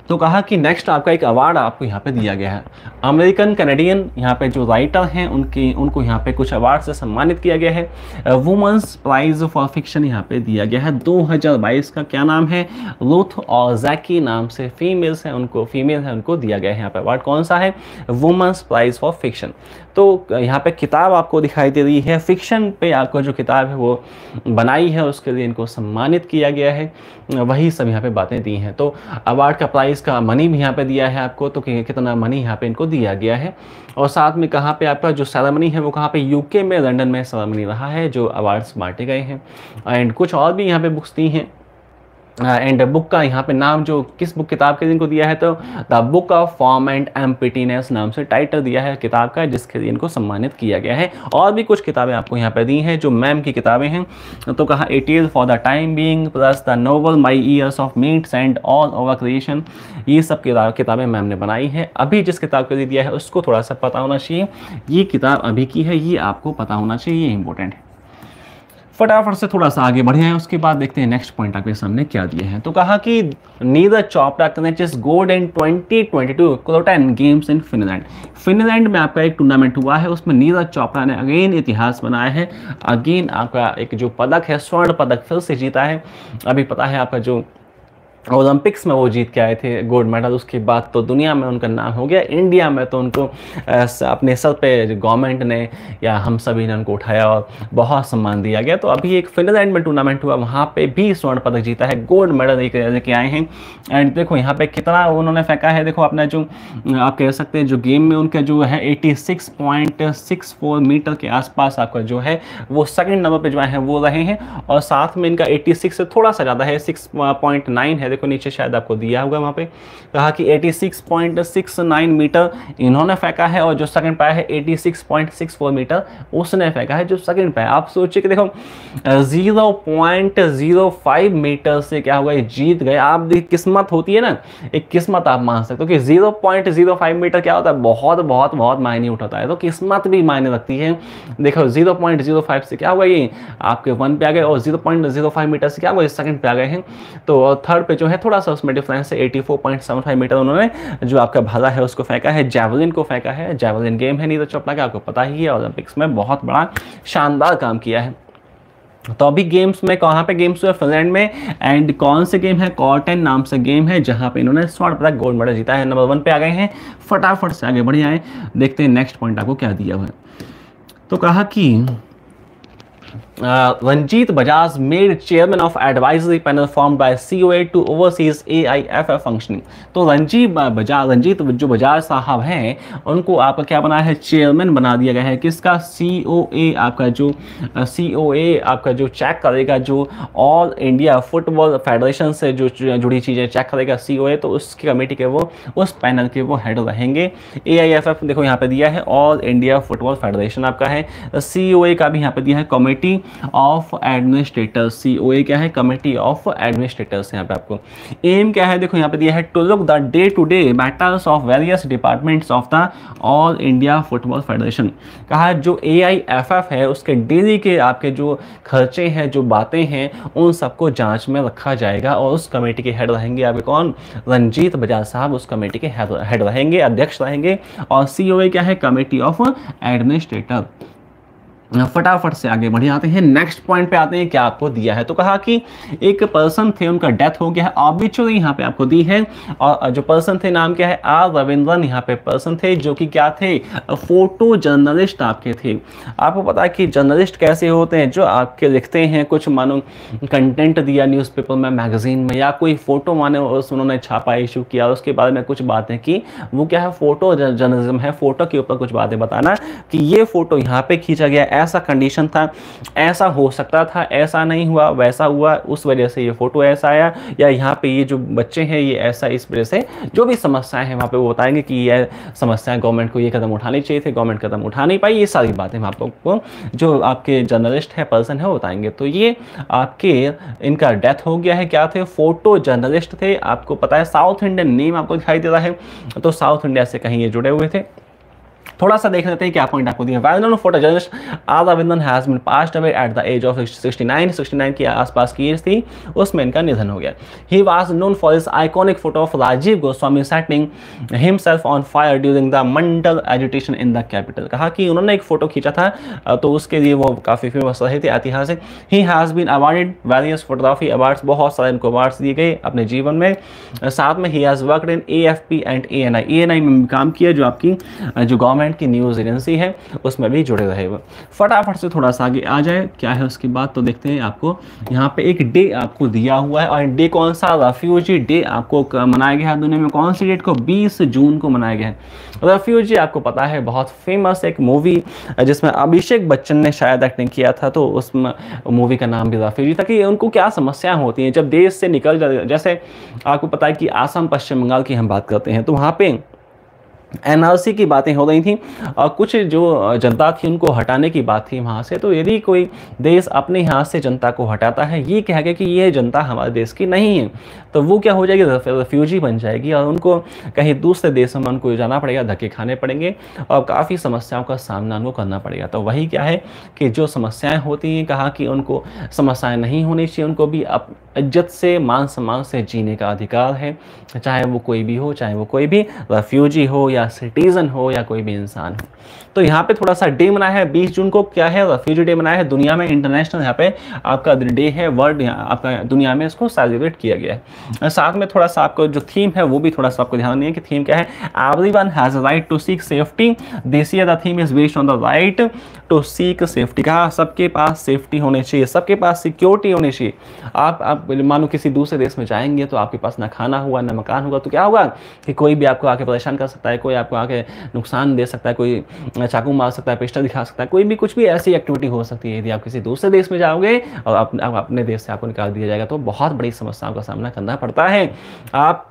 तो कहा कि नेक्स्ट आपका एक अवार्ड आपको यहाँ पे दिया गया है। अमेरिकन कैनेडियन यहाँ पे जो राइटर हैं, उनके, उनको यहाँ पे कुछ अवार्ड से सम्मानित किया गया है। वुमेंस प्राइज फॉर फिक्शन यहाँ पे दिया गया है। 2022 का क्या नाम है? लूथ और जैकी नाम से फीमेल्स हैं, उनको फीमेल हैं, उनको दिया गया है। यहाँ पे अवार्ड कौन सा है? वुमेंस प्राइज फॉर फिक्शन तो यहाँ पे किताब आपको दिखाई दे रही है। फिक्शन पे आपको जो किताब है, वो बनाई है, उसके लिए इनको सम्मानित किया गया है। वही सब यहाँ पे बातें दी हैं। तो अवार्ड का प्राइस का मनी भी यहाँ पे दिया है आपको तो कितना मनी यहाँ पे इनको दिया गया है। और साथ में कहाँ पे आपका जो सेरेमनी है, वो कहाँ पे यूके में लंदन में सेरेमनी रहा है, जो अवार्ड्स बांटे गए हैं। एंड कुछ और भी यहाँ पे बुक्स दी हैं। एंड uh, बुक का यहाँ पे नाम जो किस बुक किताब के दिन को दिया है तो the book of form and emptiness नाम से टाइटल दिया है किताब का जिसके लिए इनको सम्मानित किया गया है। और भी कुछ किताबें आपको यहाँ पे दी हैं जो मैम की किताबें हैं। तो कहा it is for the time being plus the novel my years of meats and all over creation ये सब किताब किताबें मैम ने बनाई है। अभी जिस किताब के लिए दिया है उसको थोड़ा सा पता होना चाहिए। ये किताब अभी की है ये आपको पता होना चाहिए ये इंपॉर्टेंट है। फटाफट से थोड़ा सा आगे बढ़े हैं, उसके बाद देखते हैं नेक्स्ट पॉइंट आपके सामने क्या दिए हैं। तो कहा कि neither Chopra clinches gold in 2022 Kuortane games in Finland Finland में आपका एक टूर्नामेंट हुआ है, उसमें नीरज चोपड़ा ने अगेन इतिहास बनाया है। अगेन आपका एक जो पदक है, स्वर्ण पदक फिर से जीता है। अभी पता है आपका जो ओलंपिक्स में वो जीत के आए थे गोल्ड मेडल। उसके बाद तो दुनिया में उनका नाम हो गया। इंडिया में तो उनको अपने सर पे गवर्नमेंट ने या हम सभी ने उनको उठाया और बहुत सम्मान दिया गया। तो अभी एक फिनलैंड में टूर्नामेंट हुआ। वहाँ पे भी स्वर्ण पदक जीता है। गोल्ड मेडल लेके आए हैं। एंड देखो, यहाँ पे कितना उन्होंने फेंका है। देखो, अपना जो, आप कह सकते हैं, जो गेम में उनका जो है एटी मीटर के आसपास आपका जो है, वो सेकेंड नंबर पर जो है, वो रहे हैं। और साथ में इनका एट्टी से थोड़ा सा ज़्यादा है। सिक्स है। देखो, नीचे शायद आपको दिया होगा वहाँ पे। कहा कि 86.69 मीटर इन्होंने फेंका है और जो सेकंड पाया है 86.64 मीटर, उसने फेंका है जो सेकंड पाया। आप सोचिए कि देखो 0.05 मीटर से क्या होगा ये जीत गए। आप देखिए, किस्मत होती है ना, एक किस्मत आप मान सकते हो कि 0.05 मीटर क्या होता है, बहुत बहुत बहुत मायने उठाता है। तो किस्मत भी मायने रखती है। देखो 0.05 से क्या हुआ, ये आपके वन पे आ गए और 0.05 मीटर से क्या हुआ सेकंड पे आ गए हैं। तो थर्ड पे जो है थोड़ा सा उसमें डिफरेंस है। 84.75 मीटर उन्होंने जो आपका भाला है, उसको फेंका है जैवलिन को फेंका है। जैवलिन गेम है नीरज चोपड़ा का, आपको पता ही है ओलंपिक्स में बहुत बड़ा शानदार काम किया है। तो अभी गेम्स में कहाँ पे गेम्स हुए? फिनलैंड में। एंड कौन से गेम है? कॉटन नाम से गेम है, जहाँ पे इन्होंने स्वर्ण पदक गोल्ड मेडल जीता है। नंबर वन पे आ गए हैं। फटाफट से आगे बढ़ जाए देखते हैं नेक्स्ट पॉइंट आपको क्या दिया हुआ है। तो कहा कि Ranjit Bajaj made chairman of advisory panel formed by COA to overseas AIFF functioning. तो रंजीत बजाज रंजीत जो बजाज साहब हैं, उनको आपका क्या बना है? चेयरमैन बना दिया गया है। किसका? सी ओ ए आपका जो सी ओ ए आपका जो चेक करेगा, जो ऑल इंडिया फुटबॉल फेडरेशन से जो जुड़ी चीज़ें चेक करेगा सी ओ ए तो उसकी कमेटी के वो, उस पैनल के वो हेड रहेंगे। ए आई एफ़ एफ़ देखो यहाँ पे दिया है ऑल इंडिया फुटबॉल फेडरेशन आपका है। सी ओ ए का भी यहाँ पे दिया है committee of administrators C O A क्या है? कमेटी ऑफ़ एडमिनिस्ट्रेटर्स यहाँ पे आपको। एम क्या है? देखो यहाँ पे दिया है to look the day to day matters of various departments of the All India Football Federation कहा जो ए आई एफ़ एफ़ है, उसके डेली के आपके जो खर्चे हैं, जो बातें हैं, उन सबको जाँच में रखा जाएगा और उस कमेटी के हेड रहेंगे आपके कौन? रंजीत बजाज साहब, उस कमेटी के हेड रहेंगे, अध्यक्ष रहेंगे। और सी ओ ए क्या है? कमेटी ऑफ़ एडमिनिस्ट्रेटर फटाफट से आगे बढ़ जाते हैं नेक्स्ट पॉइंट पे आते हैं, क्या आपको दिया है? तो कहा कि एक पर्सन थे, उनका डेथ हो गया है ऑबिचुअली यहाँ पे आपको दी है, और जो पर्सन थे, नाम क्या है? आर रविंद्रन यहाँ पे पर्सन थे, जो कि क्या थे? फ़ोटो जर्नलिस्ट आपके थे। आपको पता है कि जर्नलिस्ट कैसे होते हैं? जो आपके लिखते हैं, कुछ मानो कंटेंट दिया न्यूज़पेपर में मैगजीन में, या कोई फ़ोटो माने उन्होंने छापा इशू किया उसके बारे में कुछ बातें की। वो क्या है? फ़ोटो जर्नलिज्म है फ़ोटो के ऊपर कुछ बातें बताना कि ये फ़ोटो यहाँ पे खींचा गया ऐसा कंडीशन था, ऐसा हो सकता था, ऐसा नहीं हुआ, वैसा हुआ, उस वजह से ये फ़ोटो ऐसा आया, या यहाँ पे ये जो बच्चे हैं, ये ऐसा इस वजह से जो भी समस्याएँ हैं, वहाँ पे वो बताएँगे कि ये समस्याएँ गवर्नमेंट को ये कदम उठाने चाहिए थे गवर्नमेंट कदम उठा नहीं पाई, ये सारी बातें लोग को जो आपके जर्नलिस्ट है पर्सन है, वो बताएँगे। तो ये आपके, इनका डेथ हो गया है, क्या थे? फ़ोटो जर्नलिस्ट थे, आपको पता है साउथ इंडियन नेम आपको दिखाई दे रहा है। तो साउथ इंडिया से कहीं ये जुड़े हुए थे। थोड़ा सा देख लेते हैं क्या पॉइंट आपको दिया। Well known photo journalist Aravindan has been passed away at the age of 69 69 के आसपास की एज थी। उसमें इनका निधन हो गया। He was known for his iconic photo of Rajiv Goswami setting himself on fire during the Mandal agitation in the capital कहा कि उन्होंने एक फ़ोटो खींचा था तो उसके लिए वो काफ़ी फ़ेमस रहे थे, ऐतिहासिक। He has been awarded various photography awards बहुत सारे इनको अवार्ड्स दिए गए अपने जीवन में। साथ में he has worked in A F P and A N I A N I में काम किया, जो आपकी, जो गवर्नमेंट गवर्नमेंट की न्यूज़ एजेंसी है, उसमें भी जुड़े रहे वो फटाफट से थोड़ा सा आगे आ जाए, क्या है उसके बाद तो देखते हैं आपको। यहाँ पे एक डे आपको दिया हुआ है, और डे कौन सा? रेफ्यूजी डे आपको मनाया गया है दुनिया में। कौन सी डेट को? 20 जून को मनाया गया है। रेफ्यूजी आपको पता है, बहुत फ़ेमस एक मूवी जिसमें अभिषेक बच्चन ने शायद एक्टिंग किया था तो उस मूवी का नाम भी रेफ्यूजी था कि उनको क्या समस्याएँ होती हैं। जब देश से निकल जाते जैसे आपको पता है कि आसाम, पश्चिम बंगाल की हम बात करते हैं तो वहाँ पे एनआरसी की बातें हो रही थी, और कुछ जो जनता थी उनको हटाने की बात थी वहाँ से तो यदि कोई देश अपने यहाँ से जनता को हटाता है, ये कह के कि ये जनता हमारे देश की नहीं है तो वो क्या हो जाएगी? रेफ्यूजी बन जाएगी, और उनको कहीं दूसरे देशों में उनको जाना पड़ेगा, धक्के खाने पड़ेंगे, और काफ़ी समस्याओं का सामना उनको करना पड़ेगा। तो वही क्या है कि जो समस्याएँ होती हैं, कहा कि उनको समस्याएँ नहीं होनी चाहिए, उनको भी अप, इज़्ज़त से, मान सम्मान से जीने का अधिकार है, चाहे वो कोई भी हो, चाहे वो कोई भी, रेफ्यूजी हो या सिटीज़न हो या कोई भी इंसान हो। तो यहाँ पे थोड़ा सा डे मनाया है 20 जून को क्या है रेफ्यूजी डे मनाया है, दुनिया में इंटरनेशनल यहाँ पे आपका डे है वर्ल्ड आपका दुनिया में इसको सेलिब्रेट किया गया है। साथ में थोड़ा सा आपको जो थीम है, वो भी थोड़ा सा आपको ध्यान है कि थीम क्या है। Every one has right to seek safety this year the theme is based on the right to seek safety कहा, सबके पास सेफ्टी होनी चाहिए, सबके पास सिक्योरिटी होनी चाहिए। आप आप मानो किसी दूसरे देश में जाएँगे तो आपके पास ना खाना हुआ ना मकान हुआ तो क्या होगा कि कोई भी आपको आके परेशान कर सकता है, कोई आपको आके नुकसान दे सकता है, कोई चाकू मार सकता है पिस्टल दिखा सकता है। कोई भी कुछ भी ऐसी एक्टिविटी हो सकती है, यदि आप किसी दूसरे देश में जाओगे और अपने देश से आपको निकाल दिया जाएगा तो बहुत बड़ी समस्याओं का सामना करना पड़ता है। आप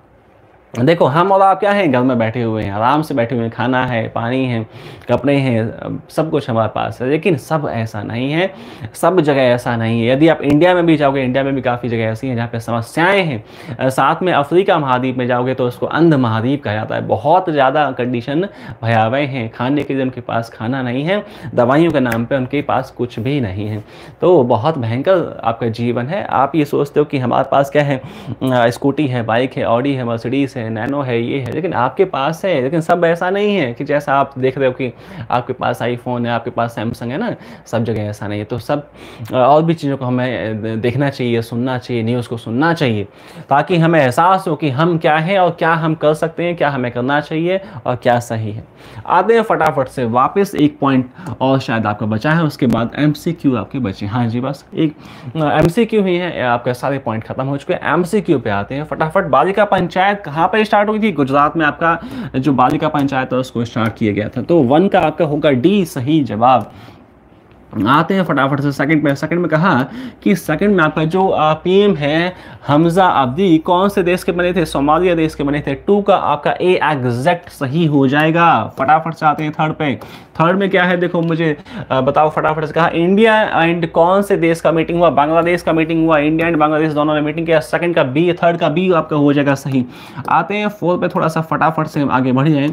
देखो, हम और आप क्या हैं? घर में बैठे हुए हैं, आराम से बैठे हुए हैं, खाना है, पानी है, कपड़े हैं, सब कुछ हमारे पास है, लेकिन सब ऐसा नहीं है, सब जगह ऐसा नहीं है। यदि आप इंडिया में भी जाओगे, इंडिया में भी काफ़ी जगह ऐसी हैं जहाँ पे समस्याएँ हैं साथ में अफ्रीका महाद्वीप में जाओगे तो उसको अंध महाद्वीप कहा जाता है। बहुत ज़्यादा कंडीशन भयावह हैं, खाने के लिए उनके पास खाना नहीं है, दवाइयों के नाम पर उनके पास कुछ भी नहीं है। तो बहुत भयंकर आपका जीवन है। आप ये सोचते हो कि हमारे पास क्या है? स्कूटी है, बाइक है, ऑडी है, मर्सिडीज़ है है, नैनो है, ये है, लेकिन आपके पास है, लेकिन सब ऐसा नहीं है कि जैसा आप देख रहे हो कि आपके पास आईफोन है, आपके पास सैमसंग है ना, सब जगह ऐसा नहीं है। तो सब और भी चीज़ों को हमें देखना चाहिए, सुनना चाहिए न्यूज़ को सुनना चाहिए, ताकि हमें एहसास हो कि हम क्या हैं और क्या हम कर सकते हैं, क्या हमें करना चाहिए और क्या सही है। आते हैं फटाफट से, वापस एक पॉइंट और शायद आपका बचा है, उसके बाद एम आपके बचे हाँ। जी, बस एक एम ही है, आपके सारे पॉइंट खत्म हो चुके हैं। एम पे आते हैं, फटाफट बालिका पंचायत कहाँ पर स्टार्ट हुई थी? गुजरात में आपका जो बालिका पंचायत है, उसको स्टार्ट किया गया था। तो वन का आपका होगा डी, सही जवाब। आते हैं फटाफट से सेकंड में। सेकंड में कहा कि सेकंड में आपका जो पीएम है, हमजा अब्दी कौन से देश के बने थे? सोमालिया देश के बने थे। टू का आपका ए एग्जैक्ट सही हो जाएगा। फटाफट से आते हैं थर्ड पे। थर्ड में क्या है? देखो मुझे बताओ फटाफट से। कहा इंडिया एंड कौन से देश का मीटिंग हुआ? बांग्लादेश का मीटिंग हुआ। इंडिया एंड बांग्लादेश दोनों ने मीटिंग किया। सेकंड का बी थर्ड का बी आपका हो जाएगा सही। आते हैं फोर्थ पे थोड़ा सा फटाफट से आगे बढ़। जाए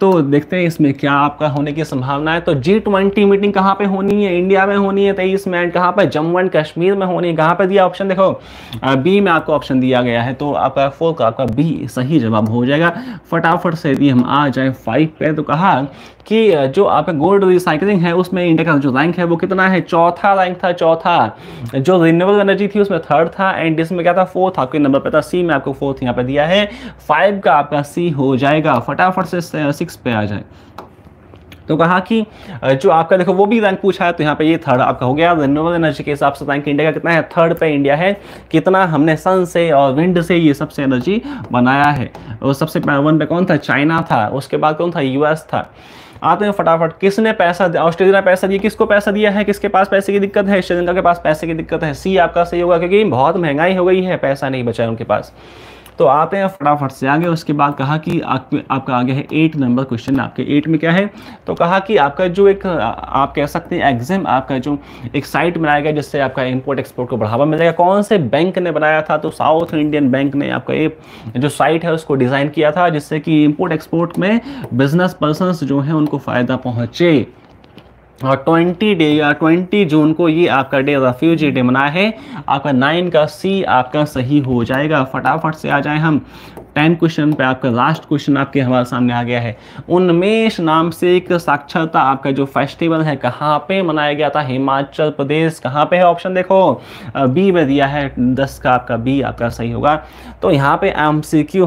तो देखते हैं इसमें क्या आपका होने की संभावना है। तो जी ट्वेंटी मीटिंग कहाँ पे होनी है? इंडिया में होनी है तेईस में। एंड कहाँ पर जम्मू एंड कश्मीर में होनी है। कहाँ पे दिया ऑप्शन देखो? बी में आपको ऑप्शन दिया गया है। तो आपका फोर का आपका बी सही जवाब हो जाएगा। फटाफट से यदि हम आ जाए फाइव पे तो कहा कि जो आपका गोल्ड रिसाइकलिंग है, उसमें इंडिया का जो रैंक है, वो कितना है? चौथा रैंक था, चौथा। जो रिन्यूएबल एनर्जी थी, उसमें थर्ड था एंड इसमें क्या था? फोर्थ आपके नंबर पे था सी में आपको फोर्थ यहाँ पे दिया है। फाइव का आपका सी हो जाएगा। फटाफट से सिक्स पे आ जाए। तो कहा कि जो आपका देखो, वो भी रैंक पूछा है तो यहाँ पे ये थर्ड आपका हो गया। रिन्यूएबल एनर्जी के हिसाब से रैंक इंडिया का कितना है? थर्ड पे इंडिया है। कितना हमने सन से और विंड से ये सबसे एनर्जी बनाया है। और सबसे वन पे कौन था? चाइना था। उसके बाद कौन था? यूएस था। आते हैं फटाफट। किसने पैसा ऑस्ट्रेलिया ने पैसा दिया। किसको पैसा दिया है? किसके पास पैसे की दिक्कत है? श्रीलंका के पास पैसे की दिक्कत है। सी आपका सही होगा, क्योंकि बहुत महँगाई हो गई है। पैसा नहीं बचा है उनके पास। तो आते हैं फटाफट से आगे। उसके बाद कहा कि आप, आपका आगे है एट नंबर क्वेश्चन आपके एट में क्या है? तो कहा कि आपका जो एक आप कह सकते हैं एग्ज़ाम आपका जो एक साइट बनाया गया जिससे आपका इम्पोर्ट एक्सपोर्ट को बढ़ावा मिलेगा। कौन से बैंक ने बनाया था? तो साउथ इंडियन बैंक ने आपका ये जो साइट है उसको डिज़ाइन किया था जिससे कि इम्पोर्ट एक्सपोर्ट में बिज़नेस पर्सन जो है उनको फ़ायदा पहुँचे। और ट्वेंटी डे या ट्वेंटी जून को ये आपका डे रेफ्यूजी डे मना है। आपका नाइन का सी आपका सही हो जाएगा। फटाफट से आ जाए हम। टेन क्वेश्चन पे आपका लास्ट क्वेश्चन आपके हमारे सामने आ गया है। उन्मेष नाम से एक साक्षरता आपका जो फेस्टिवल है, कहाँ पे मनाया गया था? हिमाचल प्रदेश। कहाँ पे है? ऑप्शन देखो। बी में दिया है। दस का आपका बी आपका सही होगा। तो यहाँ पे एम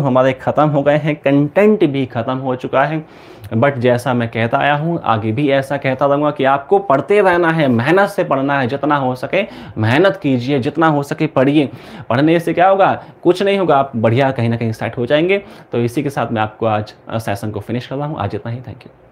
हमारे ख़त्म हो गए हैं। कंटेंट भी ख़त्म हो चुका है। बट जैसा मैं कहता आया हूँ, आगे भी ऐसा कहता रहूँगा कि आपको पढ़ते रहना है, मेहनत से पढ़ना है, जितना हो सके मेहनत कीजिए, जितना हो सके पढ़िए। पढ़ने से क्या होगा? कुछ नहीं होगा, आप बढ़िया कहीं ना कहीं सेट हो जाएँगे। तो इसी के साथ मैं आपको आज सेशन को फिनिश कर रहा हूँ। आज इतना ही थैंक यू